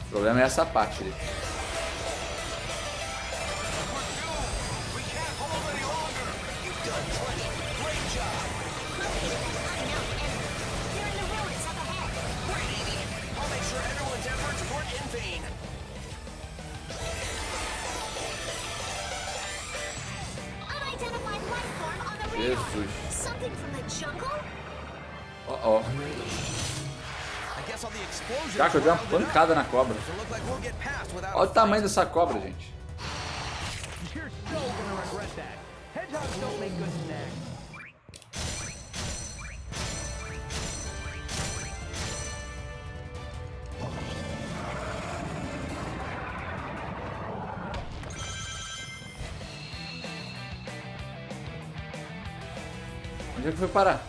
O problema é essa parte ali. Pancada na cobra. Olha o tamanho dessa cobra, gente. Onde é que foi parar?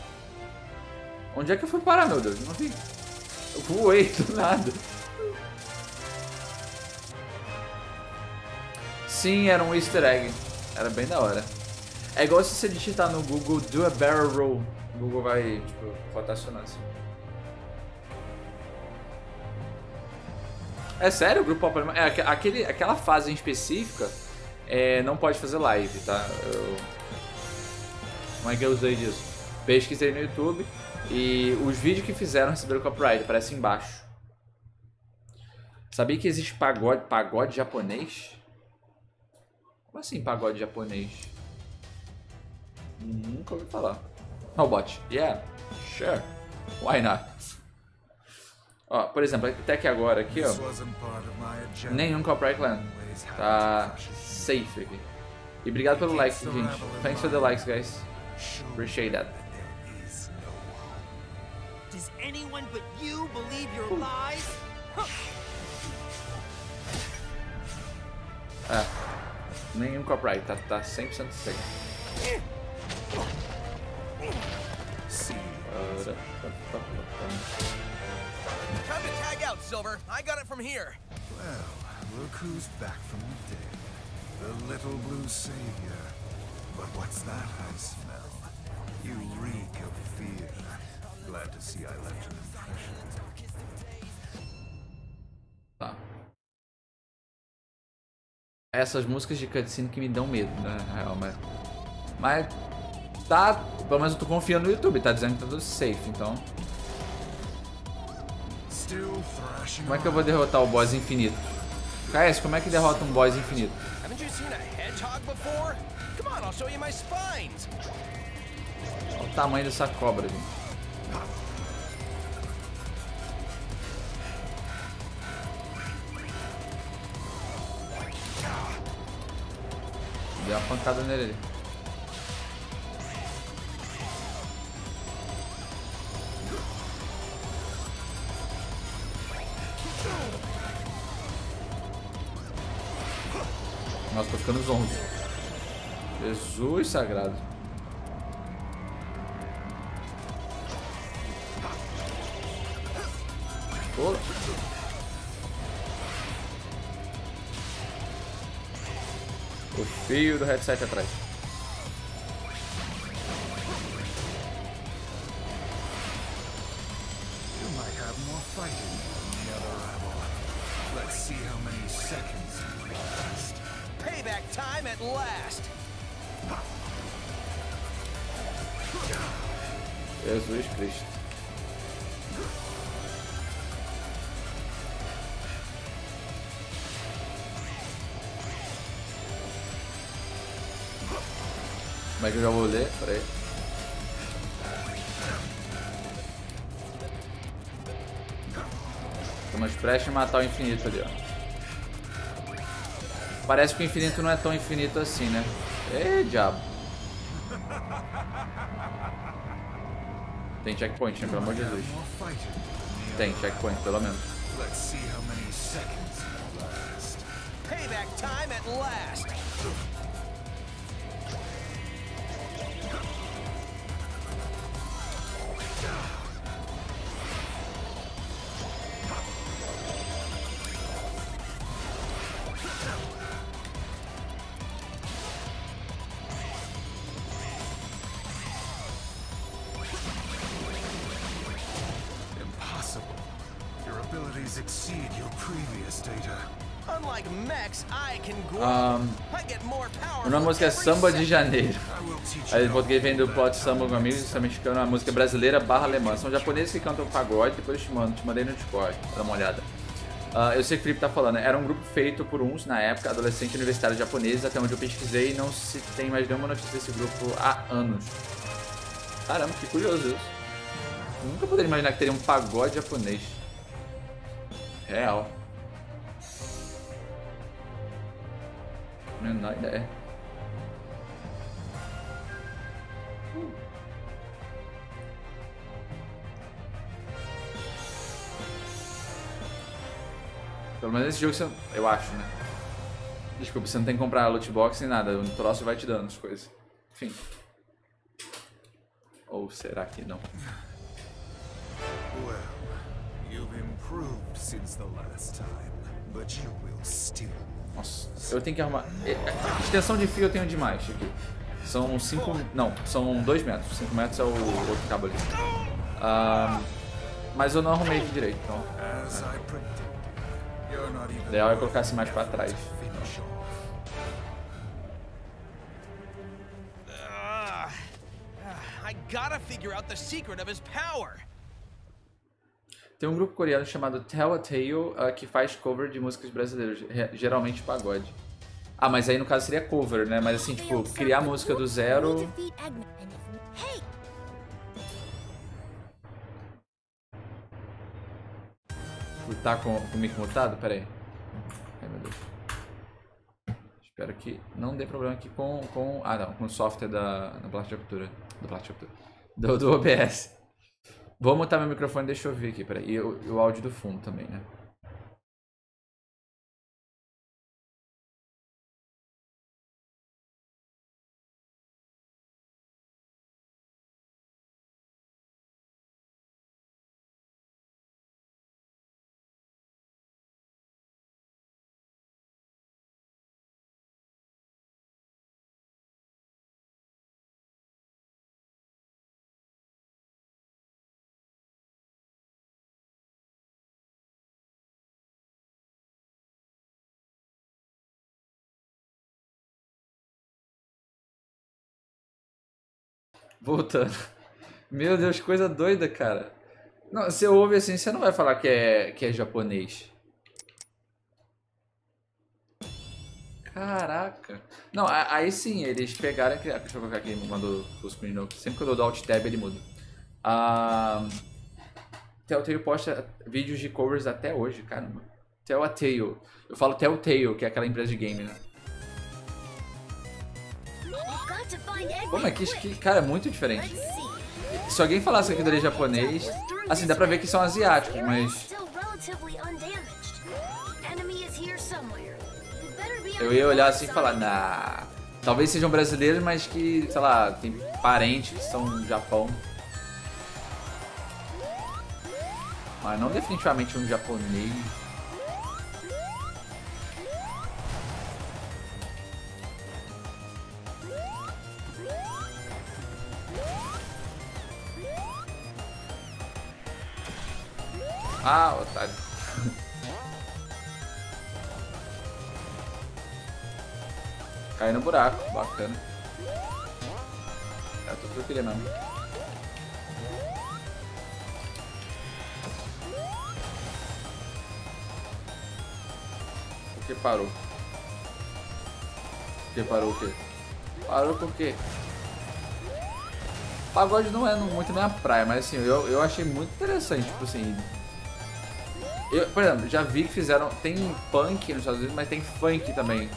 Onde é que eu fui parar, meu Deus? Não vi. Voei do nada. Sim, era um easter egg. Era bem da hora. É igual se você digitar no Google Do a Barrel Roll. O Google vai, tipo, rotacionar assim. É sério, o grupo Pop é, aque- aquele, aquela fase em específica é, não pode fazer live, tá? Eu... Como é que eu usei disso? Pesquisei no YouTube e os vídeos que fizeram receberam copyright, aparece embaixo. Sabia que existe pagode, pagode japonês? Como assim pagode japonês? Nunca ouvi falar. Oh, bot. Yeah, sure. Why not? Ó, por exemplo, até que agora aqui, ó. Nenhum copyright land. Tá safe aqui. E obrigado pelo like, gente. Thanks for the likes, guys. Appreciate that. Does anyone but you believe your lies? É. Nenhum copyright, tá, tá 100% safe. Time to tag out, Silver. I got it from here. Well, look who's back from the dead. The little blue savior. But what's that I smell? You reek of fear. Glad to see I left an impression. Tá. Essas músicas de cutscene que me dão medo, né? real, mas. Mas. Tá. Pelo menos eu tô confiando no YouTube, tá dizendo que tá tudo safe, então. Still thrashing Como é que eu vou derrotar o boss infinito? KS, como é que derrota um boss infinito? Haven't you seen a hedgehog before? Come on, I'll show you my spines. Olha o tamanho dessa cobra, gente. Deu uma pancada nele ali. Nossa, tô ficando zonzo. Jesus sagrado. Pô. O fio do headset atrás. You might Como é que eu já vou ler? Pera aí. Estamos prestes a matar o infinito ali, ó. Parece que o infinito não é tão infinito assim, né? Ê, diabo. Tem checkpoint, né? Pelo amor de Jesus. Tem checkpoint, pelo menos. other. Let's see how many last. Payback time at last. Samba de. Janeiro. Aí em português vem do plot samba com amigos, é mexicano, uma música brasileira barra alemã. São japoneses que cantam pagode, depois eu te mando, te mandei no Discord, dá uma olhada. Ah, eu sei que o Felipe tá falando, era um grupo feito por uns, na época, adolescentes universitários japoneses, até onde eu pesquisei, não se tem mais nenhuma notícia desse grupo há anos. Caramba, que curioso isso. Eu nunca poderia imaginar que teria um pagode japonês. Real. Menor ideia. Pelo menos esse jogo você, eu acho, né? Desculpa, você não tem que comprar loot box nem nada, o troço vai te dando as coisas. Enfim. Ou será que não? Well, You've improved since the last time, but you will still. Nossa, eu tenho que arrumar. é, é, Extensão de fio eu tenho demais aqui. São 5. Não, são 2 metros. 5 metros é o outro cabo ali. Ah, mas eu não arrumei aqui direito, então. O ideal é colocar assim mais pra trás. Ah, I gotta figure out the secret of his power. Tem um grupo coreano chamado Tell a Tale ah, que faz cover de músicas brasileiras, geralmente pagode. Ah, mas aí no caso seria cover, né? Mas assim, tipo, criar música do zero. Tá com, com o mic mutado? Pera aí. Ai meu Deus. Espero que não dê problema aqui com. com ah não, com o software da, da de captura. Placa de captura. Do, do OBS. Vou mutar meu microfone, deixa eu ver aqui, peraí. E o, o áudio do fundo também, né? Voltando. Meu Deus, coisa doida, cara. Não, você ouve assim, você não vai falar que é, que é japonês. Caraca. Não, aí sim, eles pegaram. Deixa eu colocar aqui, mandou o screen note. Sempre que eu dou do Alt Tab ele muda. Ah, Telltale posta vídeos de covers até hoje, caramba. Telltale. Eu falo Telltale, que é aquela empresa de game, né? Como é que, que cara, é muito diferente. Se alguém falasse aquilo ali é japonês, assim, dá pra ver que são asiáticos, mas eu ia olhar assim e falar, nah. Talvez sejam brasileiros, mas que, sei lá, tem parentes que são do Japão. Mas não definitivamente um japonês. Ah, otário. Cai no buraco, bacana. É tudo que eu queria mesmo. Por que parou? Por que parou o quê? Parou por quê? Pagode não é muito minha praia, mas assim, eu, eu achei muito interessante, tipo assim. Eu, por exemplo, já vi que fizeram. Tem punk nos Estados Unidos, mas tem funk também.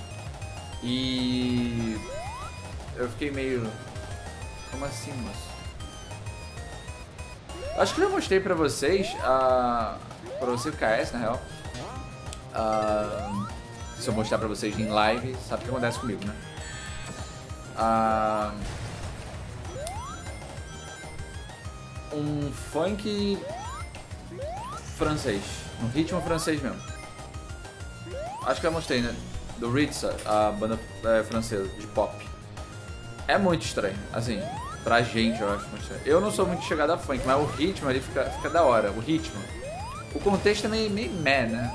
E. Eu fiquei meio. Como assim, moço? Acho que eu já mostrei pra vocês. a pra você o KS, na real. Ah, se eu mostrar pra vocês em live, sabe o que acontece comigo, né? Ah, um funk francês. Um ritmo francês mesmo. Acho que eu mostrei, né? Do Ritza, a banda é, francesa de pop. É muito estranho, assim, pra gente eu acho muito estranho. Eu não sou muito chegado a funk, mas o ritmo ali fica, fica da hora, o ritmo. O contexto é meio, meio meh, né?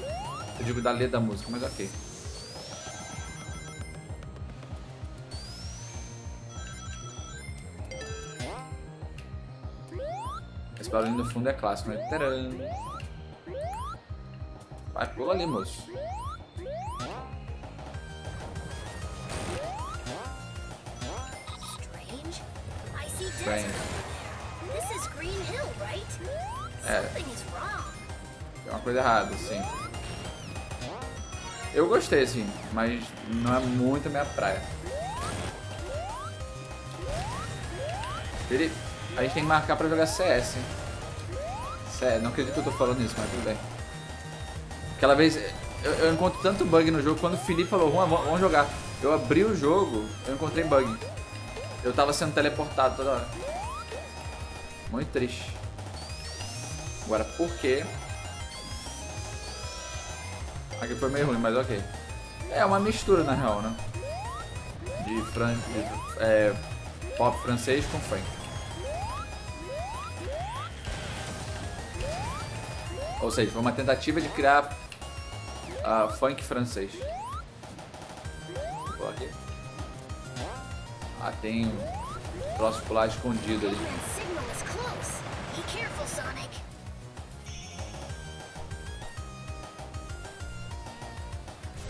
É- Eu digo da letra da música, mas ok. Esse barulho no fundo é clássico, né? Tcharam. Vai, pula ali, moço. Right? É. Tem uma coisa errada, sim. Eu gostei, assim, mas não é muito a minha praia. Ele, a gente tem que marcar pra jogar CS. Sério, não acredito que eu tô falando isso, mas tudo bem. Aquela vez, eu, eu encontro tanto bug no jogo, quando o Felipe falou, vamos vamos jogar. Eu abri o jogo, eu encontrei bug. Eu tava sendo teleportado toda hora. Muito triste. Agora, por quê? Aqui foi meio ruim, mas ok. É uma mistura, na real, né? De, fran... de é, pop francês com funk. Ou seja, foi uma tentativa de criar uh, funk francês. Vou aqui. Ah, tem um troço pular escondido ali.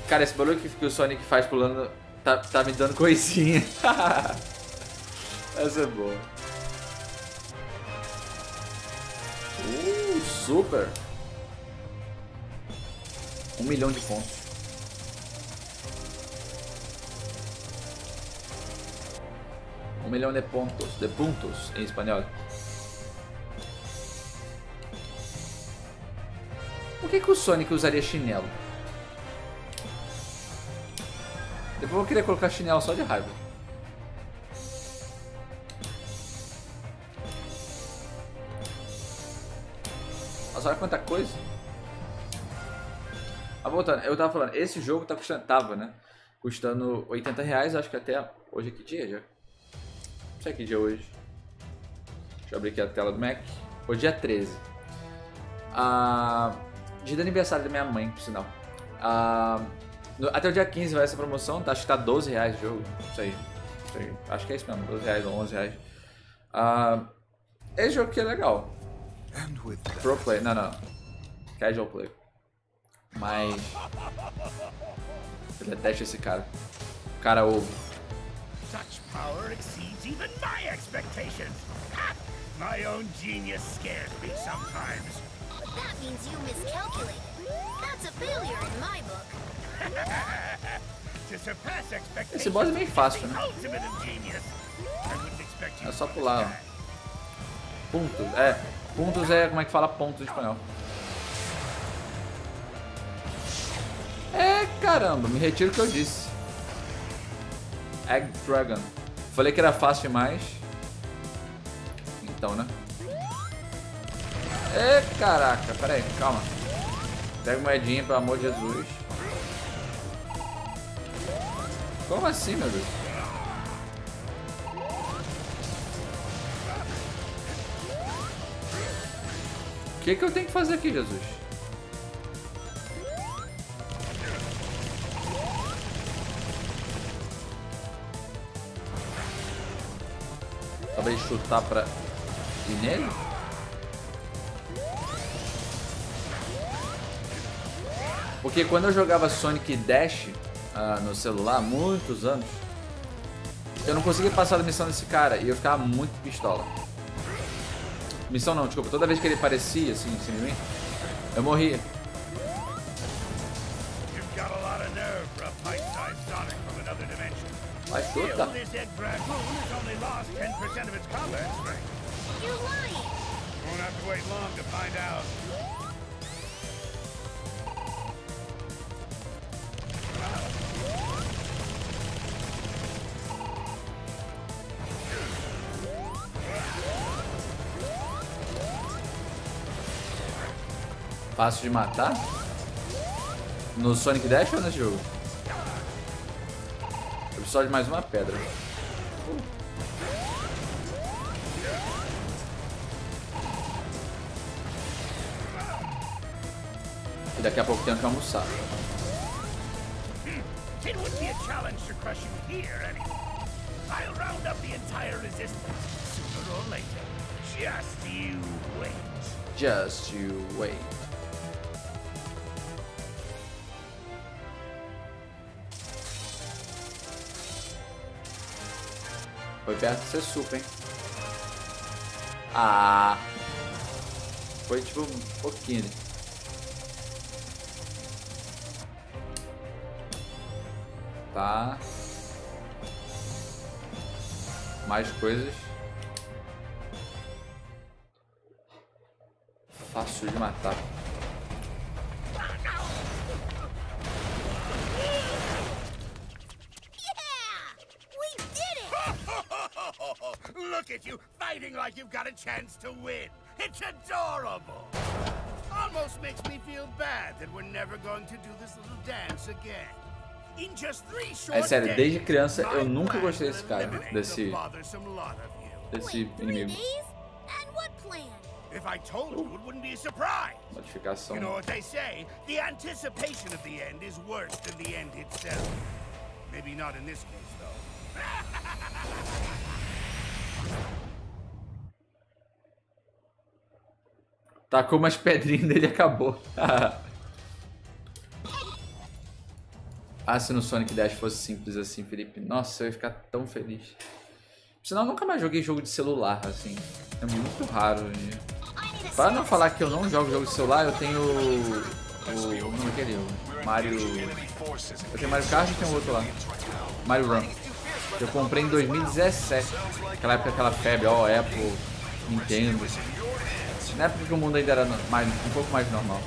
Cara, esse barulho que, que o Sonic faz pulando tá, tá me dando coisinha. Essa é boa. Uh, super. Um milhão de pontos. Um milhão de pontos, de pontos em espanhol. Por que, que o Sonic usaria chinelo? Depois eu vou querer colocar chinelo só de raiva. Nossa, olha quanta coisa. Ah, voltando, eu tava falando, esse jogo tá custando, tava, né? Custando 80 reais, acho que até hoje é que dia já? Não sei que dia é hoje. Deixa eu abrir aqui a tela do Mac. Hoje é 13. Ah, dia do aniversário da minha mãe, por sinal. Ah, no- até o dia 15 vai essa promoção, tá? acho que tá 12 reais o jogo. Não sei. Não sei. Acho que é isso mesmo, 12 reais ou 11 reais. Ah, esse jogo aqui é legal. Pro play, não, não. Casual play. Mas. Eu detesto esse cara. O cara ovo. Such power exceeds even my expectations. My own genius scares me sometimes. But that means you miscalculated. That's a failure in my book. To surpass expectations Esse boss é meio fácil, né? ultimate of genius. I wouldn't expect you É só pular, ó. Puntos. É. Puntos é como é que fala pontos em espanhol. É, caramba, me retiro o que eu disse. Egg Dragon. Falei que era fácil demais. Então, né? É, caraca, pera aí, calma. Pega moedinha, pelo amor de Jesus. Como assim, meu Deus? O que, que eu tenho que fazer aqui, Jesus? Talvez chutar pra ir nele? Porque quando eu jogava Sonic Dash ah, no celular, muitos anos, eu não conseguia passar da missão desse cara e eu ficava muito pistola. Missão não, desculpa. Toda vez que ele aparecia assim em cima de mim, eu morria. 10% of its combat strength. You're lying. Won't have to wait long to find out. Fácil de matar? No Sonic Dash ou nesse jogo? Eu preciso de mais uma pedra. Daqui a pouco tenho que almoçar. It would be a challenge to crush you here. I'll round up the entire resistance sooner or later. Just you wait. Just you wait. Foi perto de ser super, hein? Ah! Foi tipo um pouquinho. Tá. Mais coisas. Fácil de matar. Yeah! We did! Look at you, fighting like you've got a chance to win. It's adorable. Almost makes me feel bad that we're never going to do this little dance again. É sério, desde criança eu nunca gostei desse cara, desse, desse inimigo. If I told you, it wouldn't be a surprise. Modificação. You know what they say? The anticipation of the end is worse than the end itself. Maybe not in this case, though. Tacou umas pedrinhas dele e acabou. ah, se no Sonic Dash fosse simples assim, Felipe. Nossa, eu ia ficar tão feliz. Senão eu nunca mais joguei jogo de celular, assim. É muito raro dia. Para não falar que eu não jogo jogo de celular, eu tenho o. não aquele, o Mario. Eu tenho Mario Kart e tem um outro lá. Mario Run. Que eu comprei em 2017. Aquela época, aquela febre, ó, Apple, Nintendo. Na época que o mundo ainda era mais, um pouco mais normal.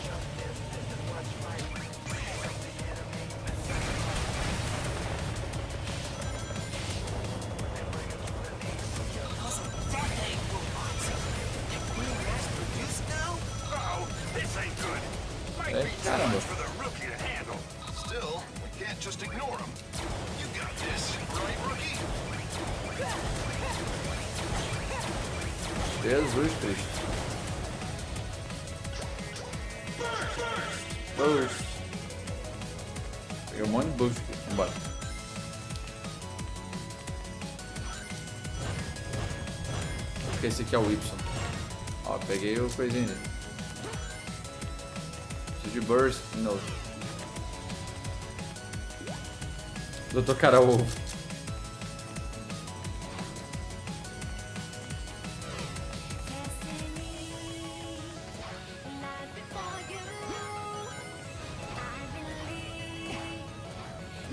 Cara Ovo.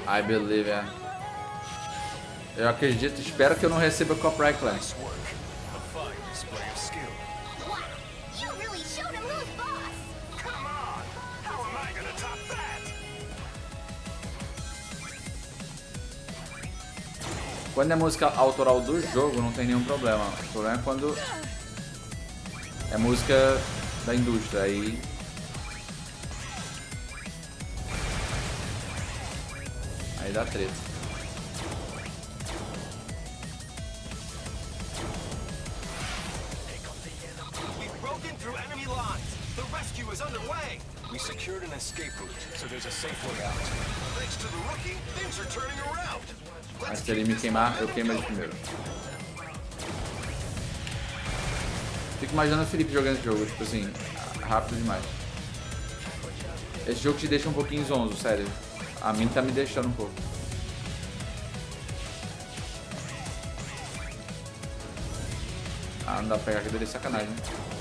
I believe, é. Eu acredito, espero que eu não receba copyright claim. Quando é música autoral do jogo, não tem nenhum problema. O problema é quando é música da indústria. Aí. Aí dá treta. Mas se ele me queimar, eu queimo ele primeiro. Fico imaginando o Felipe jogando esse jogo, tipo assim, rápido demais. Esse jogo te deixa um pouquinho zonzo, sério. A mim tá me deixando um pouco. Ah, não dá pra pegar aquilo ali, sacanagem. né?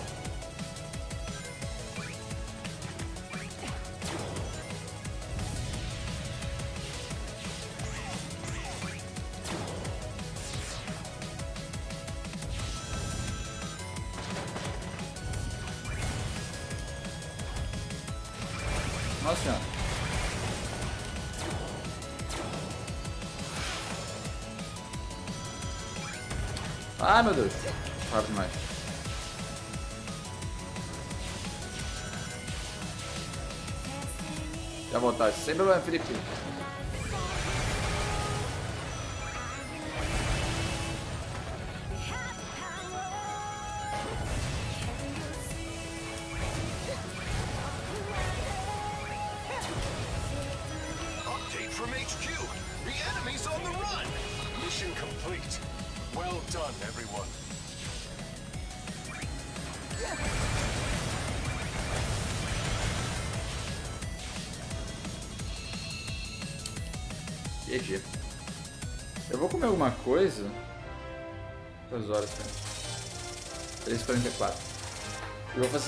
Ai meu Deus. Rápido demais. Já voltar, sem problema, Felipe.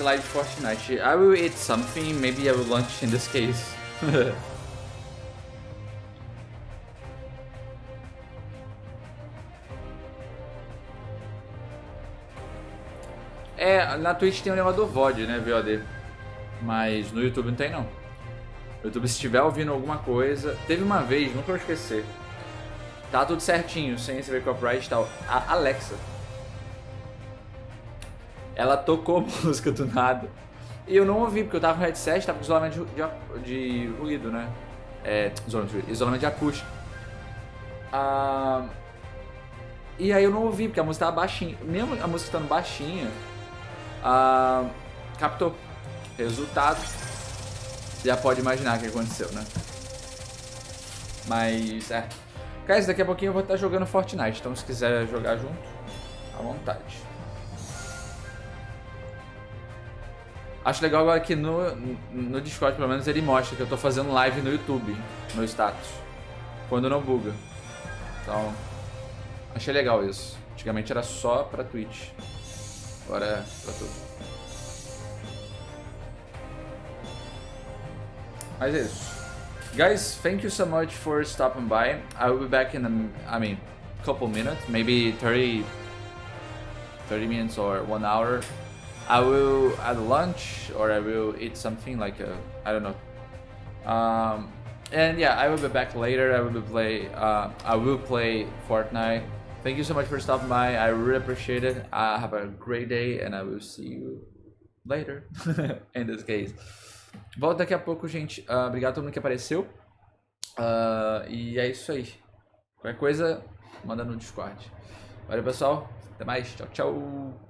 Live de Fortnite. I will eat something, maybe I will lunch in this case. é, na Twitch tem o negócio do VOD, né, VOD. Mas no YouTube não tem não. YouTube, se estiver ouvindo alguma coisa. Teve uma vez, nunca vou esquecer. Tá tudo certinho, sem receber copyright e tal. A Alexa. Ela tocou música do nada. E eu não ouvi, porque eu tava com headset, tava com isolamento de, de, de ruído, né? É, isolamento de, isolamento de acústica. Ah, e aí eu não ouvi, porque a música tava baixinha. Mesmo a música estando baixinha, ah, captou. Resultado, já pode imaginar o que aconteceu, né? Mas, é. Guys, daqui a pouquinho eu vou estar jogando Fortnite, então se quiser jogar junto, à vontade. Acho legal agora que no, no Discord, pelo menos, ele mostra que eu tô fazendo live no YouTube, no status. Quando não buga. Então, achei legal isso. Antigamente era só pra Twitch. Agora é pra tudo. Mas é isso. Guys, thank you so much for stopping by. I will be back in a, I mean, couple minutes, maybe 30, 30 minutes or one hour. I will at lunch or I will eat something like a, I don't know. Um, and yeah, I will be back later. I will play. Uh, I will play Fortnite. Thank you so much for stopping by. I really appreciate it. Uh, have a great day, and I will see you later. in this case. Volto daqui a pouco, gente. Uh, obrigado a todo mundo que apareceu. Uh, e é isso aí. Qualquer coisa, manda no Discord. Valeu, pessoal. Até mais. Tchau, tchau.